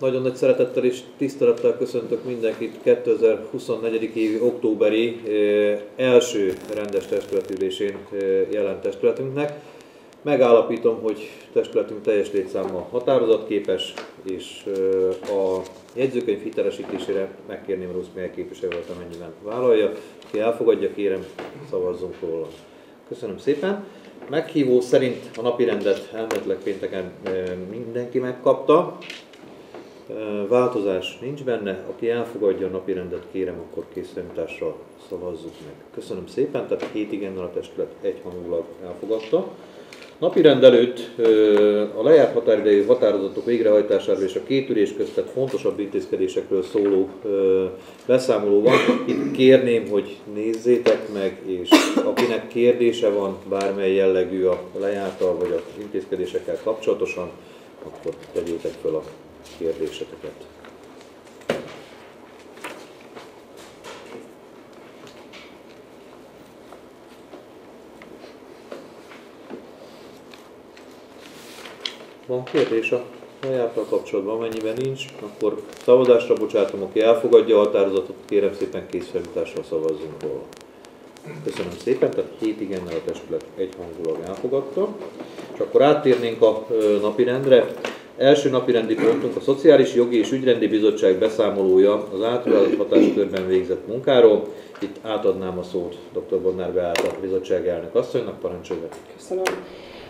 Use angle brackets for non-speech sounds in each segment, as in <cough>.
Nagyon nagy szeretettel és tisztelettel köszöntök mindenkit 2024. évi októberi eh, első rendes testületülésén eh, jelent testületünknek. Megállapítom, hogy testületünk teljes létszáma határozatképes, és eh, a jegyzőkönyv hitelesítésére megkérném Rusz Mihály képviselőt, amennyiben vállalja. Ki elfogadja, kérem, szavazzunk róla. Köszönöm szépen. Meghívó szerint a napirendet elméletileg pénteken mindenki megkapta. Változás nincs benne, aki elfogadja a napi rendet, kérem, akkor készszerűtásra szavazzuk meg. Köszönöm szépen, tehát két igennel a testület egyhangulag elfogadta. Napi rend előtt a lejárt határidejű határozatok végrehajtásáról és a két ülés között fontosabb intézkedésekről szóló beszámoló van. Itt kérném, hogy nézzétek meg, és akinek kérdése van bármely jellegű a lejártal vagy az intézkedésekkel kapcsolatosan, akkor tegyétek fel a kérdéseteket. Van kérdés a sajáttal kapcsolatban, amennyiben nincs, akkor szavazásra bocsátom, aki elfogadja a határozatot, kérem szépen készfelütással szavazzunk róla. Köszönöm szépen, tehát két igennel a testület egyhangulag elfogadta. És akkor áttérnénk a napirendre. Első napi rendi pontunk a Szociális Jogi és Ügyrendi Bizottság beszámolója az általános hatáskörben végzett munkáról. Itt átadnám a szót dr. Bonnár Beáta, bizottság elnök asszonynak, parancsolja. Köszönöm.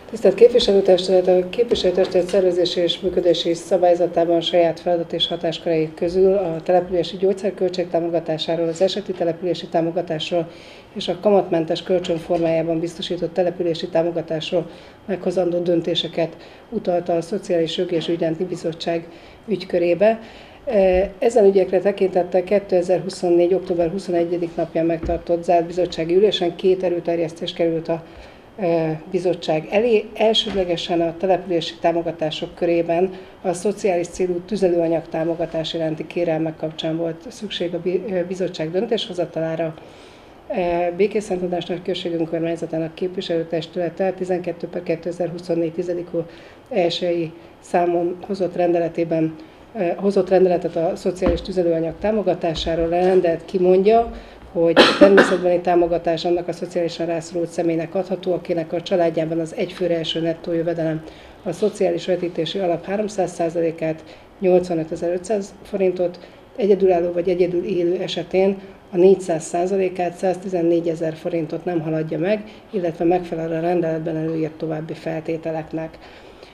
Tisztelt képviselőtestület, a képviselőtestület szervezési és működési szabályzatában saját feladat és hatáskörei közül a települési gyógyszerköltség támogatásáról, az eseti települési támogatásról és a kamatmentes kölcsön formájában biztosított települési támogatásról meghozandó döntéseket utalta a Szociális Jogi és Ügyrendi Bizottság ügykörébe. Ezen ügyekre tekintettel 2024. október 21. napján megtartott zárt bizottsági ülésen két erőterjesztés került a bizottság elé. Elsődlegesen a települési támogatások körében a szociális célú tüzelőanyag támogatás iránti kérelmek kapcsán volt szükség a bizottság döntéshozatalára. Békészentadás Nagyközség önkormányzatának képviselőtestülete 12 per 2024 10. elsői számon hozott rendeletében hozott rendeletet a szociális tüzelőanyag támogatásáról, a rendelet kimondja, hogy természetbeni támogatás annak a szociálisan rászorult személynek adható, akinek a családjában az egyfőre első nettó jövedelem a szociális vetítési alap 300%-át, 85.500 forintot, egyedülálló vagy egyedül élő esetén a 400%-át 114 ezer forintot nem haladja meg, illetve megfelel a rendeletben előírt további feltételeknek.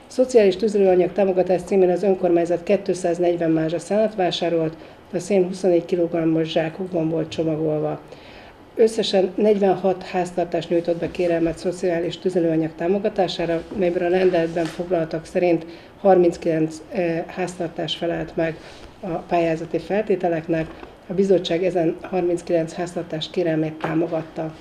Szociális tüzelőanyag támogatás címén az önkormányzat 240 mázsa szállat vásárolt, a szén 24 kg-os zsákokban volt csomagolva. Összesen 46 háztartás nyújtott be kérelmet szociális tüzelőanyag támogatására, melyből a rendeletben foglaltak szerint 39 eh, háztartás felelt meg a pályázati feltételeknek, a bizottság ezen 39 háztartás kérelmét támogatta.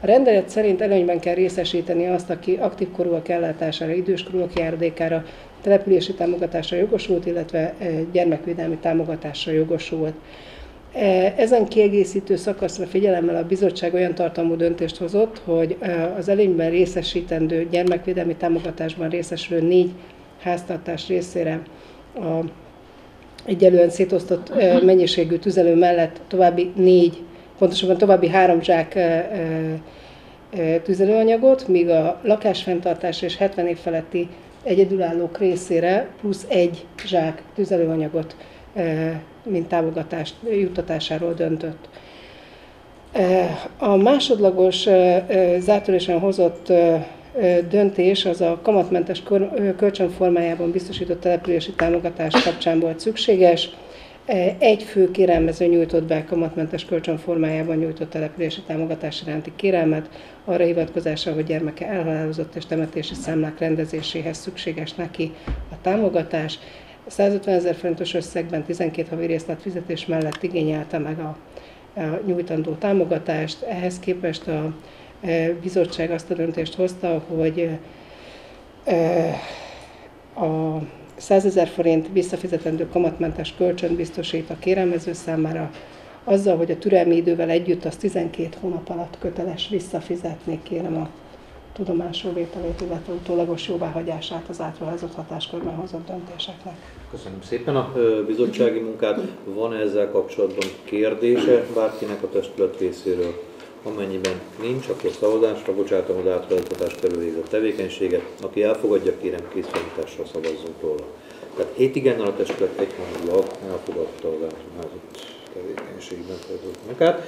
A rendelet szerint előnyben kell részesíteni azt, aki aktív korúak ellátására, időskorúak járadékára, települési támogatásra jogosult, illetve e, gyermekvédelmi támogatásra jogosult. E, ezen kiegészítő szakaszra figyelemmel a bizottság olyan tartalmú döntést hozott, hogy e, az előnyben részesítendő gyermekvédelmi támogatásban részesülő négy háztartás részére a egyelően szétosztott mennyiségű tüzelő mellett további négy, pontosabban további három zsák tüzelőanyagot, míg a lakásfenntartás és 70 év feletti egyedülállók részére plusz egy zsák tüzelőanyagot, mint támogatást juttatásáról döntött. A másodlagos zártörésen hozott döntés az a kamatmentes kölcsön formájában biztosított települési támogatás kapcsán volt szükséges. Egy fő kérelmező nyújtott be kamatmentes kölcsön formájában nyújtott települési támogatás iránti kérelmet, arra hivatkozása, hogy gyermeke elhalálozott és temetési számlák rendezéséhez szükséges neki a támogatás. 150 ezer forintos összegben 12 havi részlet fizetés mellett igényelte meg a, a nyújtandó támogatást. Ehhez képest a E, bizottság azt a döntést hozta, hogy e, a 100 ezer forint visszafizetendő kamatmentes kölcsön biztosít a kérelmező számára, azzal, hogy a türelmi idővel együtt az 12 hónap alatt köteles visszafizetni, kérem a tudomásul vételét, illetve utólagos jóváhagyását az átruházott hatáskörben hozott döntéseknek. Köszönöm szépen a bizottsági munkát. Van -e ezzel kapcsolatban kérdése bárkinek a testület részéről? Amennyiben nincs, akkor szavazásra bocsátom az átruházatás a tevékenységet. Aki elfogadja, kérem készfelmutással szavazzunk róla. Tehát hét igennel a testület egyhangulag elfogadta az átruházott tevékenységben fejlődött munkát.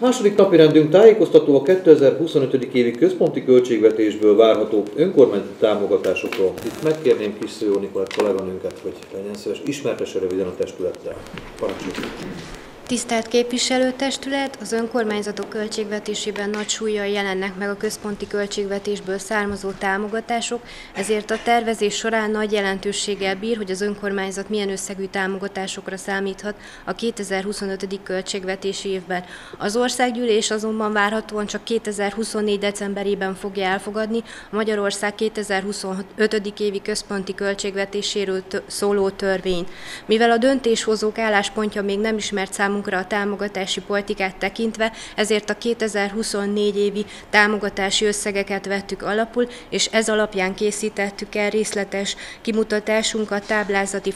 Második napi rendünk tájékoztató a 2025. évi központi költségvetésből várható önkormányzati támogatásokról. Itt megkérném Kis Szőjó Nikolát kolléganőnket, hogy legyen szíves, ismertesse röviden a testülettel. Parancsoljuk! Tisztelt képviselőtestület, az önkormányzatok költségvetésében nagy súlyjal jelennek meg a központi költségvetésből származó támogatások, ezért a tervezés során nagy jelentőséggel bír, hogy az önkormányzat milyen összegű támogatásokra számíthat a 2025. költségvetési évben. Az országgyűlés azonban várhatóan csak 2024. decemberében fogja elfogadni a Magyarország 2025. évi központi költségvetéséről szóló törvényt. Mivel a döntéshozók álláspontja még nem ismert számunkra, számunkra a támogatási politikát tekintve, ezért a 2024 évi támogatási összegeket vettük alapul, és ez alapján készítettük el részletes kimutatásunkat táblázati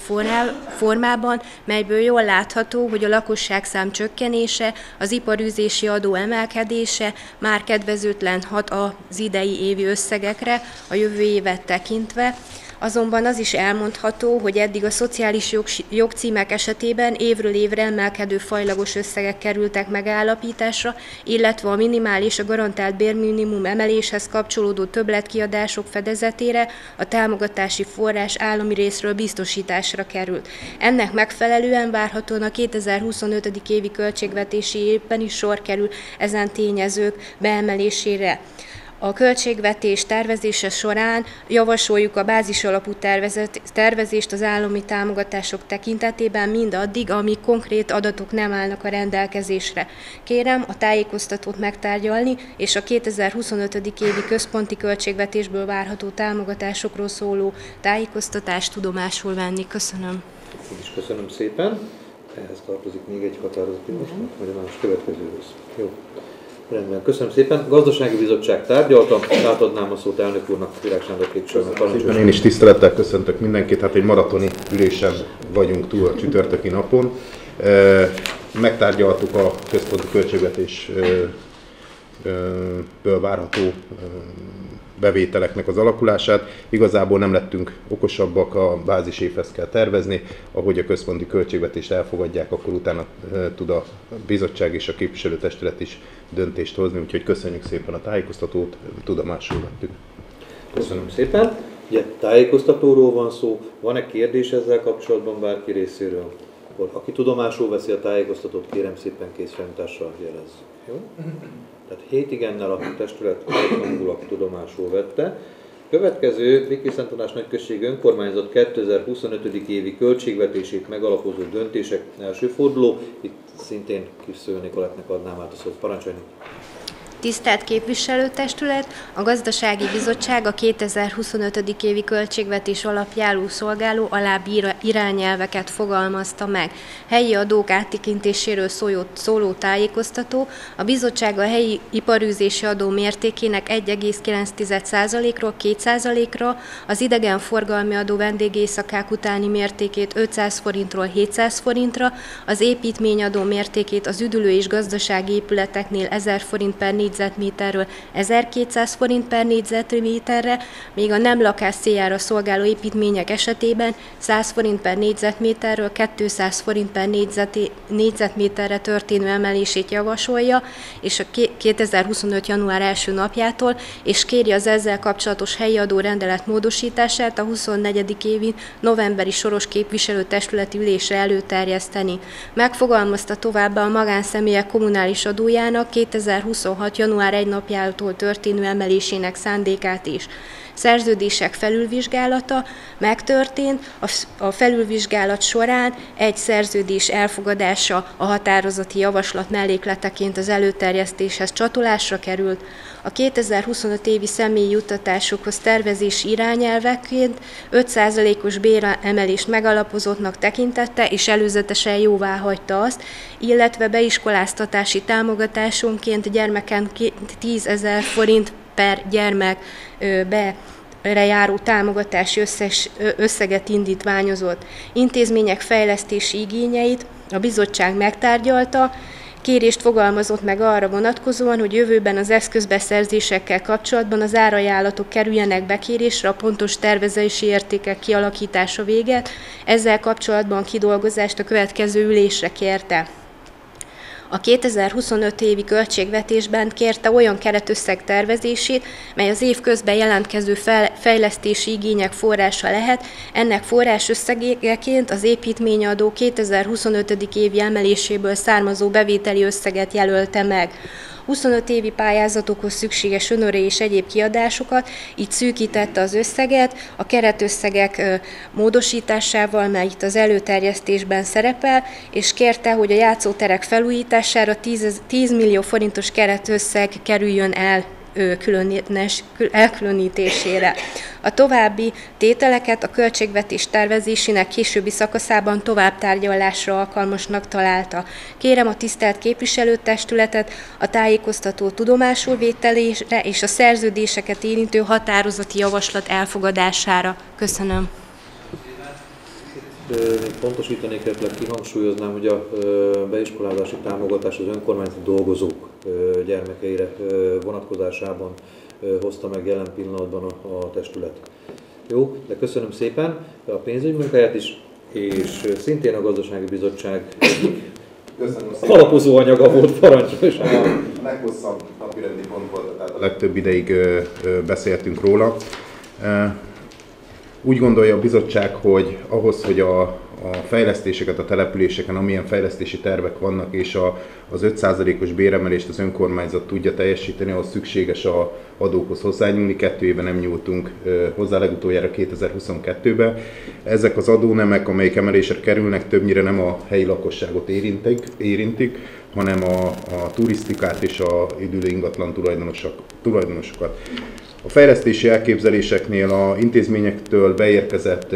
formában, melyből jól látható, hogy a lakosság szám csökkenése, az iparűzési adó emelkedése már kedvezőtlen hat az idei évi összegekre, a jövő évet tekintve, Azonban az is elmondható, hogy eddig a szociális jog, jogcímek esetében évről évre emelkedő fajlagos összegek kerültek megállapításra, illetve a minimális a garantált bérminimum emeléshez kapcsolódó többletkiadások fedezetére a támogatási forrás állami részről biztosításra került. Ennek megfelelően várhatóan a 2025. évi költségvetési évben is sor kerül ezen tényezők beemelésére. A költségvetés tervezése során javasoljuk a bázis alapú tervezést az állami támogatások tekintetében mindaddig, amíg konkrét adatok nem állnak a rendelkezésre. Kérem a tájékoztatót megtárgyalni, és a 2025. évi központi költségvetésből várható támogatásokról szóló tájékoztatást tudomásul venni. Köszönöm. Én is köszönöm szépen. Ehhez tartozik még egy határozat javaslat, vagy a más következőhöz. Jó. Rendben, köszönöm szépen. Gazdasági Bizottság tárgyaltam, átadnám a szót elnök úrnak, Virág Sándor képviselőnek. Én is tisztelettel köszöntök mindenkit, hát egy maratoni ülésen vagyunk túl a csütörtöki napon. Megtárgyaltuk a központi költségvetésből várható bevételeknek az alakulását. Igazából nem lettünk okosabbak, a bázis évhez kell tervezni, ahogy a központi költségvetést elfogadják, akkor utána tud a bizottság és a képviselőtestület is döntést hozni, úgyhogy köszönjük szépen a tájékoztatót, tudomásul vettük. Köszönöm szépen. Ugye tájékoztatóról van szó, van-e kérdés ezzel kapcsolatban bárki részéről? Akkor aki tudomásul veszi a tájékoztatót, kérem szépen készfenntartással jelez. Jó? Tehát hét igennel a testület hangulat tudomásul vette. Következő Viki Szentanás Nagyközség önkormányzat 2025. évi költségvetését megalapozó döntések első forduló. Itt szintén Kis Sző Nikolettnek adnám át a szót. Parancsolni! Tisztelt Képviselőtestület, a Gazdasági Bizottság a 2025. évi költségvetés alapjáló szolgáló alábbi irányelveket fogalmazta meg. Helyi adók áttekintéséről szóló tájékoztató, a bizottság a helyi iparűzési adó mértékének 1,9%-ról 2%-ra, az idegenforgalmi adó vendégészakák utáni mértékét 500 forintról 700 forintra, az építményadó mértékét az üdülő és gazdasági épületeknél 1000 forint per négyzetméterről 1200 forint per négyzetméterre, míg a nem lakás céljára szolgáló építmények esetében 100 forint per négyzetméterről 200 forint per négyzetméterre történő emelését javasolja, és a 2025. január első napjától, és kéri az ezzel kapcsolatos helyi adó rendelet módosítását a 24. évi novemberi soros képviselőtestületi ülésre előterjeszteni. Megfogalmazta továbbá a magánszemélyek kommunális adójának 2026 január 1 napjától történő emelésének szándékát is. Szerződések felülvizsgálata megtörtént, a felülvizsgálat során egy szerződés elfogadása a határozati javaslat mellékleteként az előterjesztéshez csatolásra került, a 2025 évi személyi juttatásokhoz tervezési irányelveként 5%-os béremelést megalapozottnak tekintette, és előzetesen jóvá hagyta azt, illetve beiskoláztatási támogatásonként gyermeken 10 ezer forint per gyermek be járó támogatási összes, összeget indítványozott. Intézmények fejlesztési igényeit a bizottság megtárgyalta, kérést fogalmazott meg arra vonatkozóan, hogy jövőben az eszközbeszerzésekkel kapcsolatban az árajánlatok kerüljenek bekérésre a pontos tervezési értékek kialakítása véget. Ezzel kapcsolatban kidolgozást a következő ülésre kérte. A 2025 évi költségvetésben kérte olyan keretösszeg tervezését, mely az év közben jelentkező fejlesztési igények forrása lehet. Ennek forrás összegeként az építményadó 2025. évi emeléséből származó bevételi összeget jelölte meg. 25 évi pályázatokhoz szükséges önöre és egyéb kiadásokat, így szűkítette az összeget, a keretösszegek módosításával, mely itt az előterjesztésben szerepel, és kérte, hogy a játszóterek felújítására 10, 10 millió forintos keretösszeg kerüljön el elkülönítésére. A további tételeket a költségvetés tervezésének későbbi szakaszában tovább tárgyalásra alkalmasnak találta. Kérem a tisztelt képviselőtestületet a tájékoztató tudomásul vételésre és a szerződéseket érintő határozati javaslat elfogadására. Köszönöm. Még pontosítanék, illetve kihangsúlyoznám, hogy a beiskolázási támogatás az önkormányzati dolgozók gyermekeire vonatkozásában hozta meg jelen pillanatban a, a testület. Jó, de köszönöm szépen a pénzügymünkáját is, és szintén a gazdasági bizottság Köszönöm szépen. alapozó anyaga volt parancsolás. A leghosszabb napirendi pont volt, tehát a legtöbb ideig beszéltünk róla. Úgy gondolja a bizottság, hogy ahhoz, hogy a, a fejlesztéseket a településeken, amilyen fejlesztési tervek vannak, és a, az 5%-os béremelést az önkormányzat tudja teljesíteni, ahhoz szükséges a adókhoz hozzányúlni. Kettő éve nem nyúltunk hozzá, legutoljára 2022-ben. Ezek az adónemek, amelyek emelésre kerülnek, többnyire nem a helyi lakosságot érintik, érintik hanem a, a turisztikát és a időlő ingatlan tulajdonosok, tulajdonosokat. A fejlesztési elképzeléseknél a intézményektől beérkezett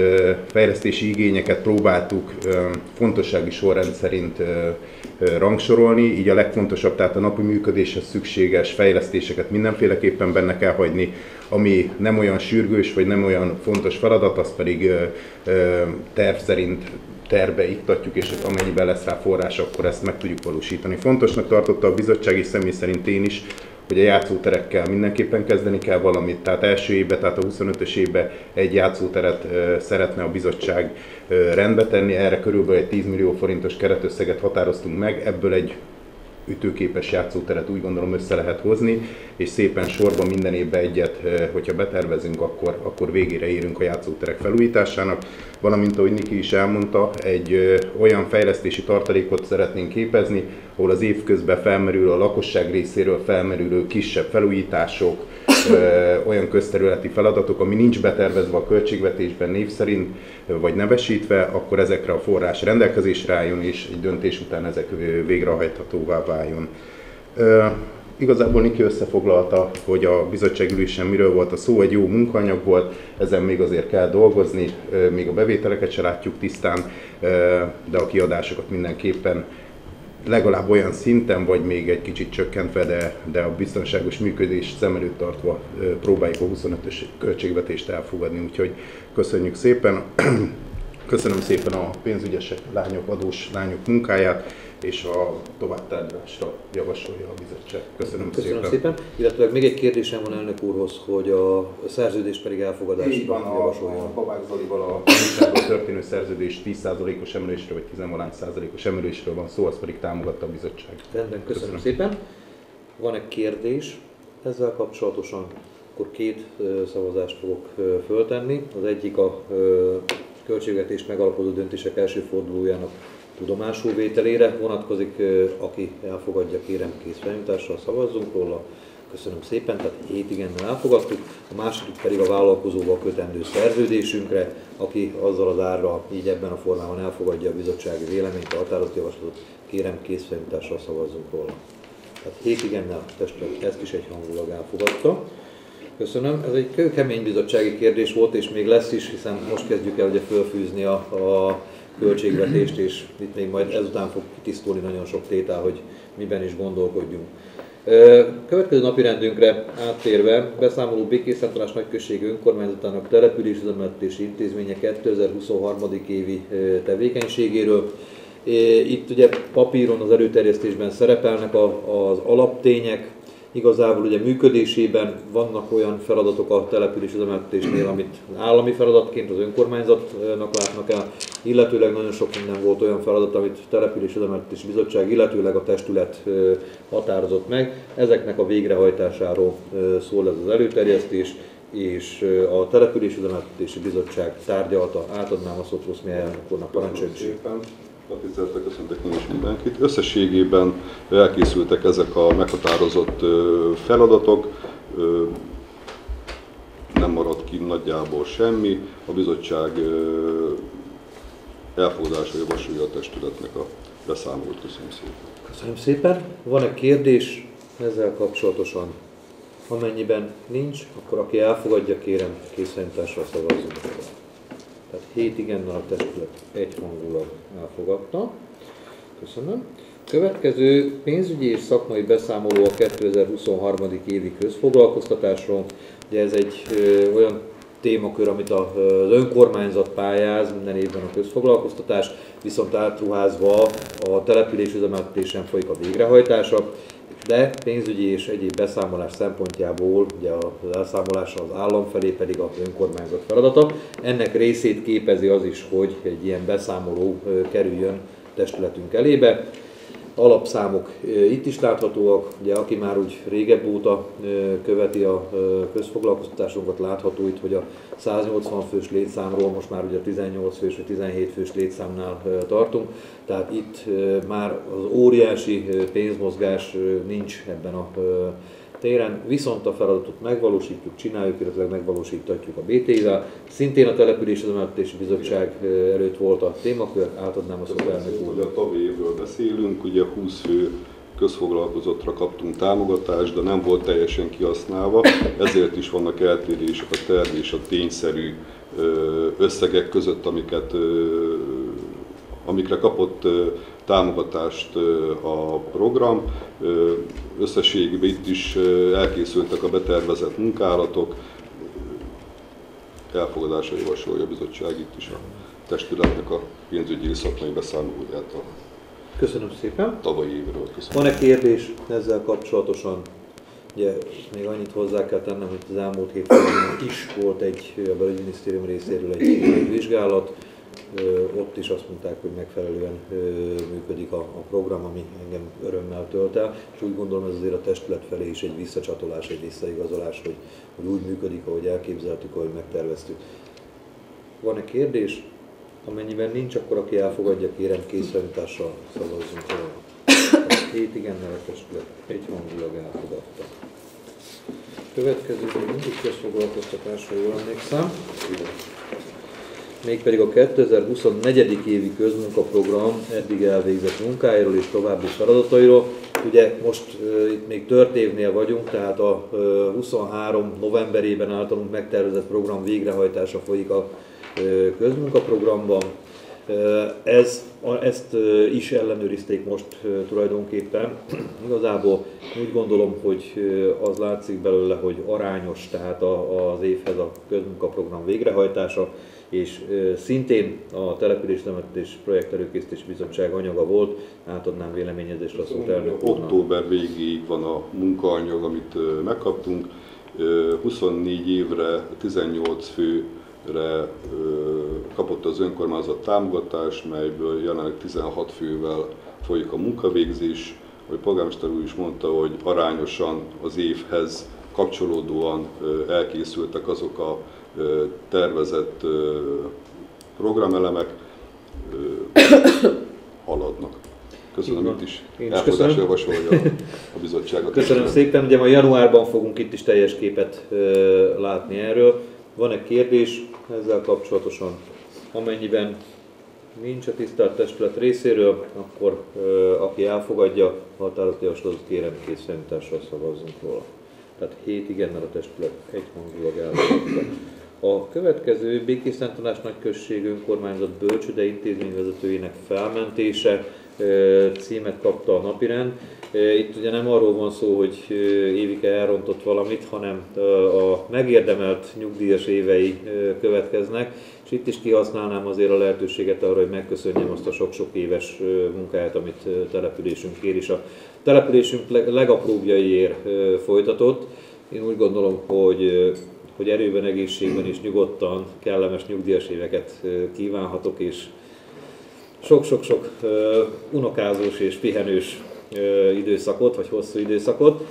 fejlesztési igényeket próbáltuk fontossági sorrend szerint rangsorolni, így a legfontosabb, tehát a napi működéshez szükséges fejlesztéseket mindenféleképpen benne kell hagyni, ami nem olyan sürgős vagy nem olyan fontos feladat, azt pedig terv szerint terbe iktatjuk, és amennyiben lesz rá forrás, akkor ezt meg tudjuk valósítani. Fontosnak tartotta a bizottság, és személy szerint én is, hogy a játszóterekkel mindenképpen kezdeni kell valamit. Tehát első évben, tehát a 25-ös évben egy játszóteret szeretne a bizottság rendbe tenni, erre körülbelül egy 10 millió forintos keretösszeget határoztunk meg, ebből egy ütőképes játszóteret úgy gondolom össze lehet hozni, és szépen sorban minden évben egyet, hogyha betervezünk, akkor, akkor végére érünk a játszóterek felújításának. Valamint, ahogy Niki is elmondta, egy olyan fejlesztési tartalékot szeretnénk képezni, ahol az év közben felmerül a lakosság részéről felmerülő kisebb felújítások, olyan közterületi feladatok, ami nincs betervezve a költségvetésben név szerint, vagy nevesítve, akkor ezekre a forrás rendelkezésre álljon, és egy döntés után ezek végrehajthatóvá váljon. Igazából Niki összefoglalta, hogy a bizottságülésen miről volt a szó, egy jó munkanyag volt, ezen még azért kell dolgozni, még a bevételeket se látjuk tisztán, de a kiadásokat mindenképpen legalább olyan szinten, vagy még egy kicsit csökkentve, de, de a biztonságos működés szem előtt tartva próbáljuk a 25-ös költségvetést elfogadni. Úgyhogy köszönjük szépen, <clears throat> köszönöm szépen a pénzügyesek, lányok, adós lányok munkáját, és a továbbtárgyalásra javasolja a bizottság. Köszönöm, Köszönöm szépen. szépen. Illetve még egy kérdésem van elnök úrhoz, hogy a szerződés pedig elfogadásra Így van, a, javasolja. a Babák Zolival a történő szerződés 10%-os emelésről vagy 10%-os emelésről van szó, azt pedig támogatta a bizottság. Rendben, köszönöm, köszönöm. szépen. Van-e kérdés ezzel kapcsolatosan? Akkor két szavazást fogok föltenni. Az egyik a költségvetés megalapozó döntések első fordulójának tudomásul vételére vonatkozik, aki elfogadja, kérem kész feljutással szavazzunk róla. Köszönöm szépen, tehát 7 igennel elfogadtuk. A második pedig a vállalkozóval kötendő szerződésünkre, aki azzal az árra így ebben a formában elfogadja a bizottsági véleményt, a határozott javaslatot, kérem kész feljutással szavazzunk róla. Tehát 7 igennel testület ezt is egy hangulag elfogadta. Köszönöm. Ez egy kőkemény bizottsági kérdés volt, és még lesz is, hiszen most kezdjük el ugye fölfűzni a, a költségvetést, és itt még majd ezután fog tisztulni nagyon sok tétel, hogy miben is gondolkodjunk. Következő napi rendünkre áttérve beszámoló Békészántalás Nagyközség önkormányzatának településüzemeltetési intézménye 2023. évi tevékenységéről. Itt ugye papíron az előterjesztésben szerepelnek az alaptények, Igazából ugye működésében vannak olyan feladatok a település üzemeltetésnél, amit állami feladatként az önkormányzatnak látnak el, illetőleg nagyon sok minden volt olyan feladat, amit település üzemeltetési bizottság, illetőleg a testület határozott meg. Ezeknek a végrehajtásáról szól ez az előterjesztés, és a település üzemeltetési bizottság tárgyalta. Átadnám a szót Rusz Mihály elnök úrnak, parancsoljon a tisztelettel köszöntök én is mindenkit. Összességében elkészültek ezek a meghatározott feladatok, nem maradt ki nagyjából semmi. A bizottság elfogadása javasolja a testületnek a beszámolót. Köszönöm szépen. Köszönöm szépen. Van-e kérdés ezzel kapcsolatosan? Amennyiben nincs, akkor aki elfogadja, kérem készításra szavazzunk. Tehát 7 igennel a testület egyhangulag elfogadta. Köszönöm. Következő pénzügyi és szakmai beszámoló a 2023. évi közfoglalkoztatásról. Ugye ez egy ö, olyan témakör, amit az önkormányzat pályáz minden évben a közfoglalkoztatás, viszont átruházva a településüzemeltetésen folyik a végrehajtása de pénzügyi és egyéb beszámolás szempontjából ugye az elszámolás az állam felé pedig az önkormányzat feladata. Ennek részét képezi az is, hogy egy ilyen beszámoló kerüljön testületünk elébe alapszámok itt is láthatóak, ugye aki már úgy régebb óta követi a közfoglalkoztatásunkat, látható itt, hogy a 180 fős létszámról most már ugye 18 fős vagy 17 fős létszámnál tartunk, tehát itt már az óriási pénzmozgás nincs ebben a téren, viszont a feladatot megvalósítjuk, csináljuk, illetve megvalósítatjuk a BT-vel. Szintén a Település Emeltetési Bizottság előtt volt a témakör, átadnám a szót elnök úr. A tavalyi évről beszélünk, ugye 20 fő közfoglalkozottra kaptunk támogatást, de nem volt teljesen kihasználva, ezért is vannak eltérések a terv és a tényszerű összegek között, amiket, amikre kapott támogatást a program. Összességében itt is elkészültek a betervezett munkálatok, elfogadásra javasolja a bizottság itt is a testületnek a pénzügyi szakmai beszámolóját a Köszönöm szépen. Tavalyi évről köszönöm. Van-e kérdés ezzel kapcsolatosan? Ugye még annyit hozzá kell tennem, hogy az elmúlt héten is volt egy a belügyminisztérium részéről egy, egy vizsgálat, ott is azt mondták, hogy megfelelően működik a, program, ami engem örömmel tölt el, és úgy gondolom ez azért a testület felé is egy visszacsatolás, egy visszaigazolás, hogy, hogy úgy működik, ahogy elképzeltük, ahogy megterveztük. Van-e kérdés? Amennyiben nincs, akkor aki elfogadja, kérem készfelmítással szavazzunk róla. Hét igennel a testület egy hangulag elfogadta. Következő, mindig közfoglalkoztatásra jól emlékszem mégpedig a 2024. évi közmunkaprogram eddig elvégzett munkáiról és további feladatairól. Ugye most uh, itt még tört évnél vagyunk, tehát a uh, 23 novemberében általunk megtervezett program végrehajtása folyik a uh, közmunkaprogramban. Ez, ezt is ellenőrizték most tulajdonképpen. <clears throat> Igazából úgy gondolom, hogy az látszik belőle, hogy arányos, tehát az évhez a közmunkaprogram végrehajtása és szintén a Település Temetés Projekt Előkészítés Bizottság anyaga volt, átadnám véleményezésre a szót elnök Október végéig van a munkaanyag, amit megkaptunk. 24 évre 18 főre kapott az önkormányzat támogatást, melyből jelenleg 16 fővel folyik a munkavégzés. Ahogy polgármester úr is mondta, hogy arányosan az évhez kapcsolódóan elkészültek azok a tervezett programelemek <coughs> haladnak. Köszönöm itt is. Elfogadásra javasolja a <laughs> bizottságot. Köszönöm szépen. Ugye ma januárban fogunk itt is teljes képet látni erről. Van-e kérdés ezzel kapcsolatosan? Amennyiben nincs a tisztelt testület részéről, akkor aki elfogadja a határozati javaslatot, kérem készszerűtással szavazzunk róla. Tehát 7 igennel a testület egyhangulag elfogadta. A következő Békés Szent Tanás Nagyközség önkormányzat bölcsőde intézményvezetőjének felmentése. címet kapta a napirend. Itt ugye nem arról van szó, hogy Évike elrontott valamit, hanem a megérdemelt nyugdíjas évei következnek, és itt is kihasználnám azért a lehetőséget arra, hogy megköszönjem azt a sok-sok éves munkáját, amit településünk kér, és a településünk legapróbjaiért folytatott. Én úgy gondolom, hogy hogy erőben, egészségben és nyugodtan kellemes nyugdíjas éveket kívánhatok, és sok-sok-sok unokázós és pihenős időszakot, vagy hosszú időszakot.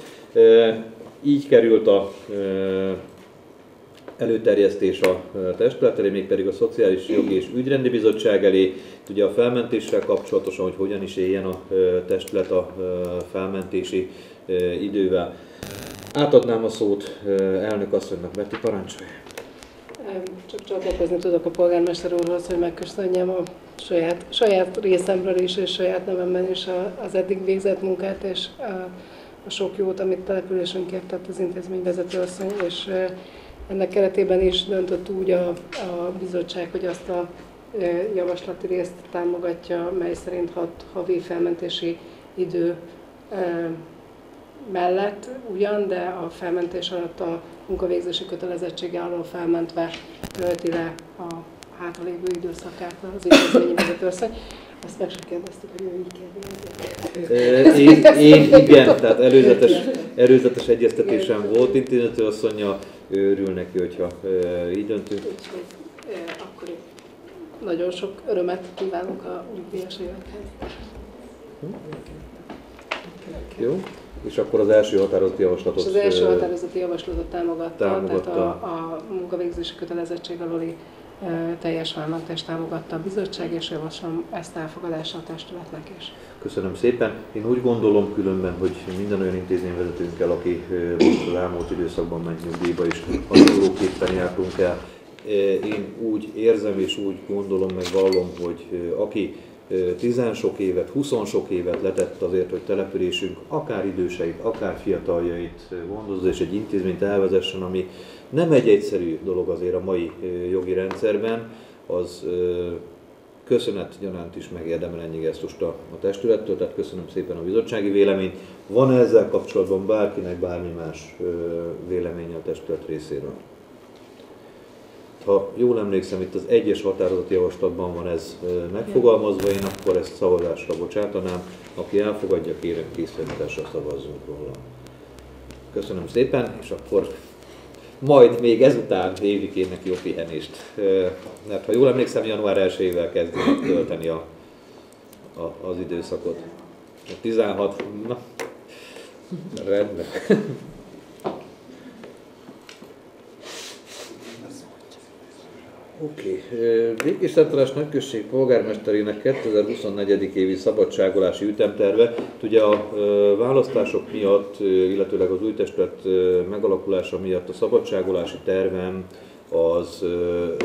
Így került a előterjesztés a testület elé, mégpedig a Szociális Jogi és Ügyrendi Bizottság elé. Ugye a felmentéssel kapcsolatosan, hogy hogyan is éljen a testület a felmentési idővel. Átadnám a szót elnök asszonynak, Betty, parancsolja. Csak csatlakozni tudok a polgármester úrhoz, hogy megköszönjem a saját, saját részemről is, és saját nevemben is az eddig végzett munkát, és a, a sok jót, amit településünkért tett az intézményvezető asszony, és ennek keretében is döntött úgy a, a bizottság, hogy azt a javaslati részt támogatja, mely szerint hat havi felmentési idő mellett ugyan, de a felmentés alatt a munkavégzési kötelezettsége alól felmentve tölti le a hátralévő időszakát az intézményi vezetőasszony. Azt meg sem kérdeztük, hogy ő így kérdezi. Én, igen, tehát előzetes, előzetes egyeztetésem volt intézetőasszonya, ő örül neki, hogyha így döntünk. Úgyhogy akkor nagyon sok örömet kívánok a nyugdíjas évekhez. Jó és akkor az első határozati javaslatot... És az első határozati javaslatot támogatta, támogatta. tehát a, a munkavégzési kötelezettség aluli teljes felmentést támogatta a bizottság, és javaslom ezt elfogadásra a testületnek is. Köszönöm szépen. Én úgy gondolom különben, hogy minden olyan intézményvezetőnkkel, aki most az elmúlt időszakban ment nyugdíjba is hasonlóképpen jártunk el. Én úgy érzem és úgy gondolom, meg vallom, hogy aki tizen sok évet, huszon sok évet letett azért, hogy településünk akár időseit, akár fiataljait gondozza, és egy intézményt elvezessen, ami nem egy egyszerű dolog azért a mai jogi rendszerben, az köszönet gyanánt is megérdemel ennyi gesztust a, a testülettől, tehát köszönöm szépen a bizottsági véleményt. Van -e ezzel kapcsolatban bárkinek bármi más véleménye a testület részéről? Ha jól emlékszem, itt az egyes határozati javaslatban van ez megfogalmazva, én akkor ezt szavazásra bocsátanám. Aki elfogadja, kérem készítésre szavazzunk róla. Köszönöm szépen, és akkor majd még ezután Évikének jó pihenést. Mert ha jól emlékszem, január 1-ével kezdi tölteni a, a, az időszakot. A 16, na, rendben. Oké. Okay. Békés Szentelás Nagyközség polgármesterének 2024. évi szabadságolási ütemterve. Ugye a választások miatt, illetőleg az új testület megalakulása miatt a szabadságolási tervem az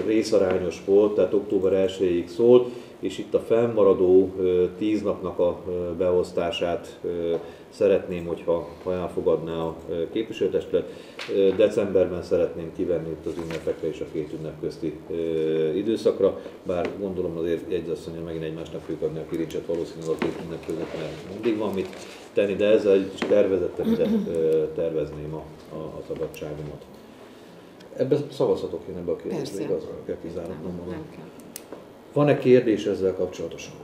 részarányos volt, tehát október 1-ig szólt, és itt a fennmaradó tíz napnak a beosztását szeretném, hogyha ha elfogadná a képviselőtestület. Decemberben szeretném kivenni itt az ünnepekre és a két ünnep közti időszakra, bár gondolom azért jegyasszonya megint egymásnak fogjuk adni a kirincset valószínűleg a két ünnep között, mert mindig van mit tenni, de ezzel is tervezetten ide tervezném a, a, a szabadságomat. Ebben szavazhatok én ebbe a kérdésbe, igaz? Kell kizárnom magam. Van-e kérdés ezzel kapcsolatosan?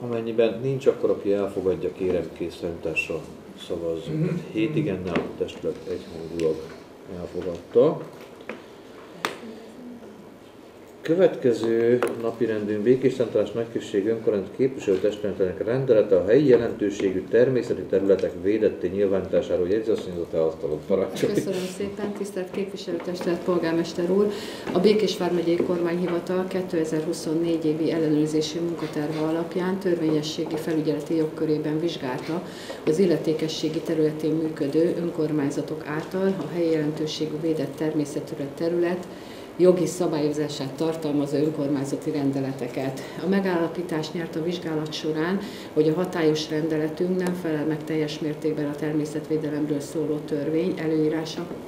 Amennyiben nincs, akkor aki elfogadja, kérem készfenntással szavazzunk. Hét igennel a testület egyhangulag elfogadta. Következő napi rendünk Békés Szentelás Nagyközség önkormányzat képviselőtestületének rendelete a helyi jelentőségű természeti területek védetté nyilvánításáról jegyzőasszonyozó felhasználók parancsolja. Köszönöm szépen, tisztelt képviselőtestület, polgármester úr! A Békés Vármegyei Kormányhivatal 2024 évi ellenőrzési munkaterve alapján törvényességi felügyeleti jogkörében vizsgálta az illetékességi területén működő önkormányzatok által a helyi jelentőségű védett természetű terület jogi szabályozását tartalmazó önkormányzati rendeleteket. A megállapítás nyert a vizsgálat során, hogy a hatályos rendeletünk nem felel meg teljes mértékben a természetvédelemről szóló törvény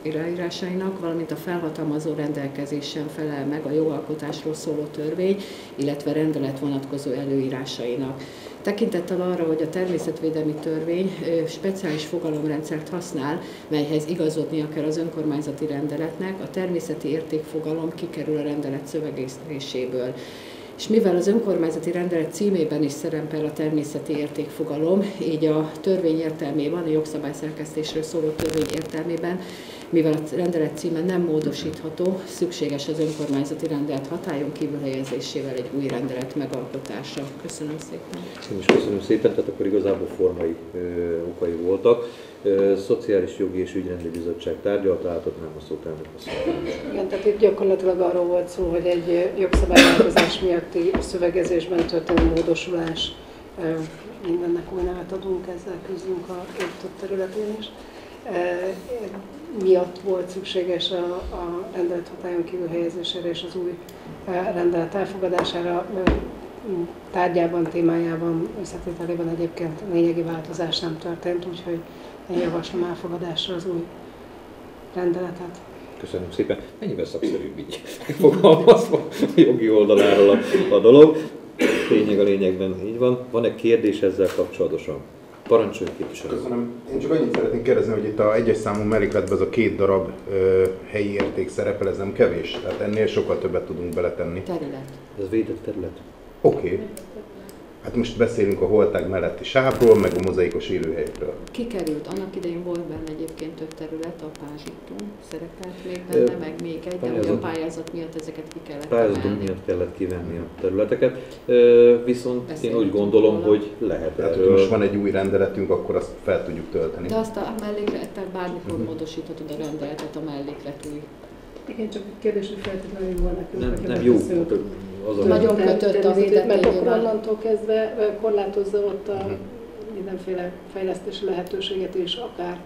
előírásainak, valamint a felhatalmazó rendelkezés sem felel meg a jogalkotásról szóló törvény, illetve rendelet vonatkozó előírásainak. Tekintettel arra, hogy a természetvédelmi törvény speciális fogalomrendszert használ, melyhez igazodnia kell az önkormányzati rendeletnek, a természeti értékfogalom kikerül a rendelet szövegéséből és mivel az önkormányzati rendelet címében is szerepel a természeti értékfogalom, így a törvény értelmében, a jogszabályszerkesztésről szóló törvény értelmében mivel a rendelet címe nem módosítható, szükséges az önkormányzati rendelet hatályon kívül helyezésével egy új rendelet megalkotása. Köszönöm szépen. Én is köszönöm szépen, tehát akkor igazából formai ö, okai voltak. Ö, Szociális Jogi és Ügyrendi Bizottság tárgyalta, átadnám a szót elnök Igen, tehát itt gyakorlatilag arról volt szó, hogy egy jogszabályváltozás miatti szövegezésben történő módosulás mindennek új nevet adunk, ezzel közünk a két területén is miatt volt szükséges a, a rendelet hatályon kívül helyezésére és az új rendelet elfogadására. Tárgyában, témájában, összetételében egyébként lényegi változás nem történt, úgyhogy én javaslom elfogadásra az új rendeletet. Köszönöm szépen. Mennyivel szakszerűbb így fogalmazva jogi oldaláról a, a dolog. Lényeg a lényegben így van. Van-e kérdés ezzel kapcsolatosan? Parancsolj képviselő. Köszönöm. Én csak annyit szeretnék kérdezni, hogy itt a egyes számú mellékletben az a két darab ö, helyi érték szerepel, ez nem kevés? Tehát ennél sokkal többet tudunk beletenni. Terület. Ez védett terület. Oké. Okay. Hát most beszélünk a holtág melletti sávról, meg a mozaikos élőhelyekről. Kikerült, annak idején volt benne egyébként több terület, a pázsitó szerepelt még benne, meg még egy, de hogy a pályázat miatt ezeket ki kellett Pályázatok miatt kellett kivenni a területeket, viszont Beszélünk én úgy gondolom, róla. hogy lehet Tehát, erről... most van egy új rendeletünk, akkor azt fel tudjuk tölteni. De azt a mellékletet bármikor uh-huh. módosíthatod a rendeletet, a melléklet új. Igen, csak kérdés, hogy feltétlenül van nekünk. Nem, nem jó az a Nagyon kötött a védett Mert akkor onnantól kezdve korlátozza ott a uh-huh. mindenféle fejlesztési lehetőséget is, akár.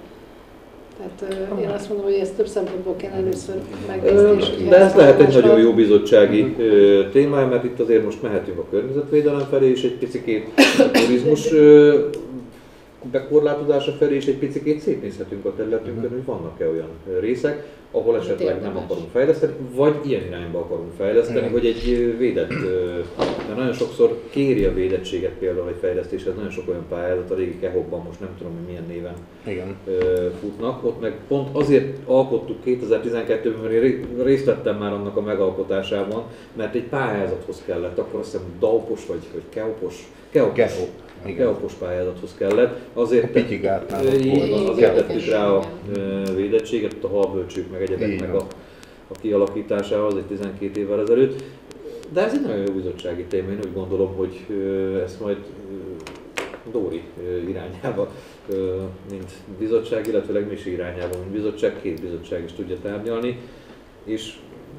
Tehát uh, én azt mondom, hogy ezt több szempontból kell először megnézni. De ez lehet egy nagyon jó bizottsági uh, témája, mert itt azért most mehetünk a környezetvédelem felé, és egy picit a <coughs> turizmus bekorlátozása felé, és egy picit szétnézhetünk a területünkön, hogy vannak-e olyan részek, ahol esetleg nem akarunk fejleszteni, vagy ilyen irányba akarunk fejleszteni, hogy egy védett, mert nagyon sokszor kéri a védettséget például egy fejlesztéshez, nagyon sok olyan pályázat, a régi Kehobban most nem tudom, hogy milyen néven Igen. futnak, ott meg pont azért alkottuk 2012-ben, mert részt vettem már annak a megalkotásában, mert egy pályázathoz kellett, akkor azt hiszem Daupos vagy, vagy Keopos, Keopos, Keop geopos pályázathoz kellett. Azért, tett, azért tettük rá a védettséget, a halbölcsők meg egyebek meg a, a kialakításához egy 12 évvel ezelőtt. De ez egy nagyon jó bizottsági téma, én úgy gondolom, hogy ezt majd Dóri irányába, mint bizottság, illetve mi irányába, mint bizottság, két bizottság is tudja tárgyalni, és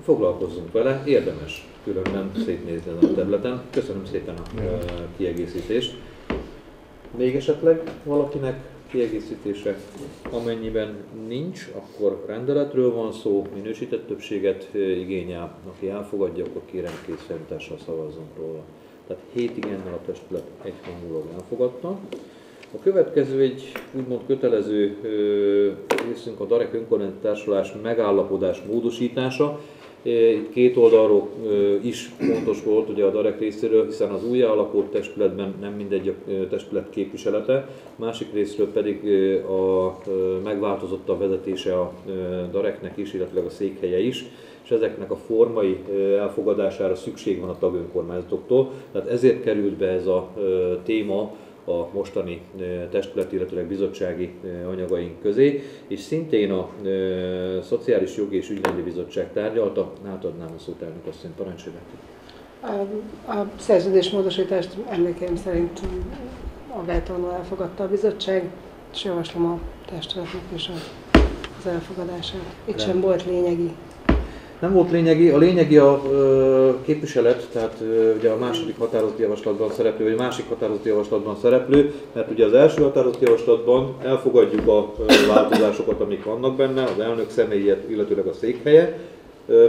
foglalkozzunk vele, érdemes különben szétnézni ezen a területen. Köszönöm szépen a kiegészítést. Még esetleg valakinek kiegészítése, amennyiben nincs, akkor rendeletről van szó, minősített többséget igényel, aki elfogadja, akkor kérem készfelmítással szavazzunk róla. Tehát hét igennel a testület egyhangulag elfogadta. A következő egy úgymond kötelező részünk a Darek Önkormányzati Társulás megállapodás módosítása. Itt két oldalról is fontos volt ugye a DAREK részéről, hiszen az új alakult testületben nem mindegy a testület képviselete, másik részről pedig a, megváltozott a vezetése a DAREKnek is, illetve a székhelye is, és ezeknek a formai elfogadására szükség van a tagönkormányzatoktól. Tehát ezért került be ez a téma a mostani testület, illetőleg bizottsági anyagaink közé, és szintén a Szociális Jogi és Ügyrendi Bizottság tárgyalta, átadnám a szót elnök asszony, parancsolja. A, a szerződésmódosítást emlékeim szerint a Veltonul elfogadta a bizottság, és javaslom a testületnek is az elfogadását. Itt sem volt lényegi nem volt lényegi, a lényegi a ö, képviselet, tehát ö, ugye a második határozati javaslatban szereplő, vagy a másik határozati javaslatban szereplő, mert ugye az első határozati javaslatban elfogadjuk a ö, változásokat, amik vannak benne, az elnök személyet, illetőleg a székhelye,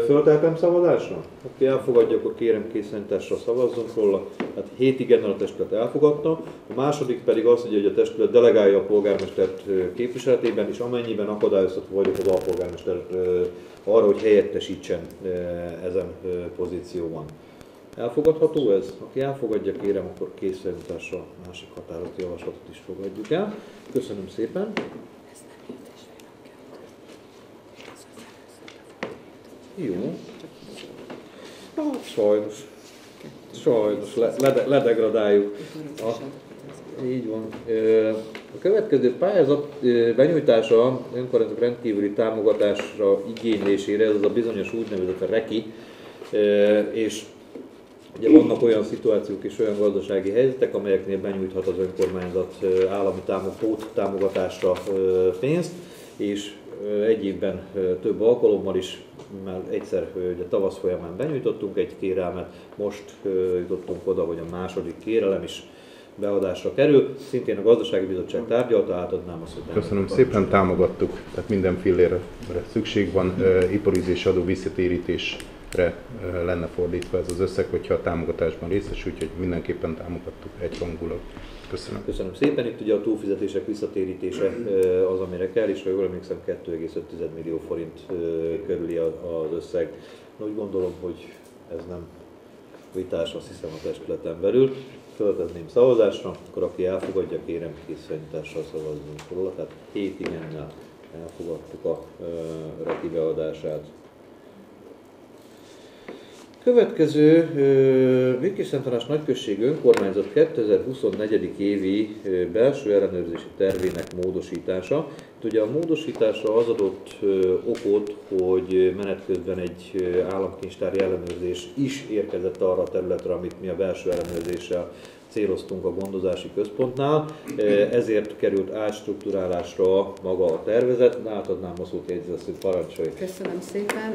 Fölteltem szavazásra? Aki elfogadja, akkor kérem készításra szavazzunk róla. Hát 7 igennel a testület elfogadta. A második pedig az, hogy a testület delegálja a polgármestert képviseletében, és amennyiben akadályozható vagyok az alpolgármester arra, hogy helyettesítsen ezen pozícióban. Elfogadható ez? Aki elfogadja, kérem, akkor készításra másik határozati javaslatot is fogadjuk el. Köszönöm szépen! Jó. Hát sajnos. Sajnos, le, lede, ledegradáljuk. A, így van. A következő pályázat benyújtása önkormányzatok rendkívüli támogatásra igénylésére, ez az a bizonyos úgynevezett REKI, és Ugye vannak olyan szituációk és olyan gazdasági helyzetek, amelyeknél benyújthat az önkormányzat állami támogatásra pénzt, és egy évben több alkalommal is, már egyszer ugye tavasz folyamán benyújtottunk egy kérelmet, most jutottunk oda, hogy a második kérelem is beadásra kerül. Szintén a Gazdasági Bizottság tárgyalta, átadnám a szót. Köszönöm szépen, támogattuk, tehát minden fillére szükség van, iparizés adó visszatérítésre lenne fordítva ez az összeg, hogyha a támogatásban részesül, úgyhogy mindenképpen támogattuk egyhangulag. Köszönöm. Köszönöm szépen. Itt ugye a túlfizetések visszatérítése az, amire kell, és ha jól emlékszem 2,5 millió forint körüli az összeg. Úgy gondolom, hogy ez nem vitás, azt hiszem a testületen belül. Föltezném szavazásra, akkor aki elfogadja, kérem készfenyítással szavazzunk róla. Tehát 7 igennel elfogadtuk a reki beadását. Következő Békés Tanás Nagyközség Önkormányzat 2024. évi belső ellenőrzési tervének módosítása. Ugye a módosításra az adott okot, hogy menet közben egy államkincstári ellenőrzés is érkezett arra a területre, amit mi a belső ellenőrzéssel céloztunk a gondozási központnál, ezért került átstruktúrálásra maga a tervezet, de átadnám a szót hogy parancsolj. Köszönöm szépen,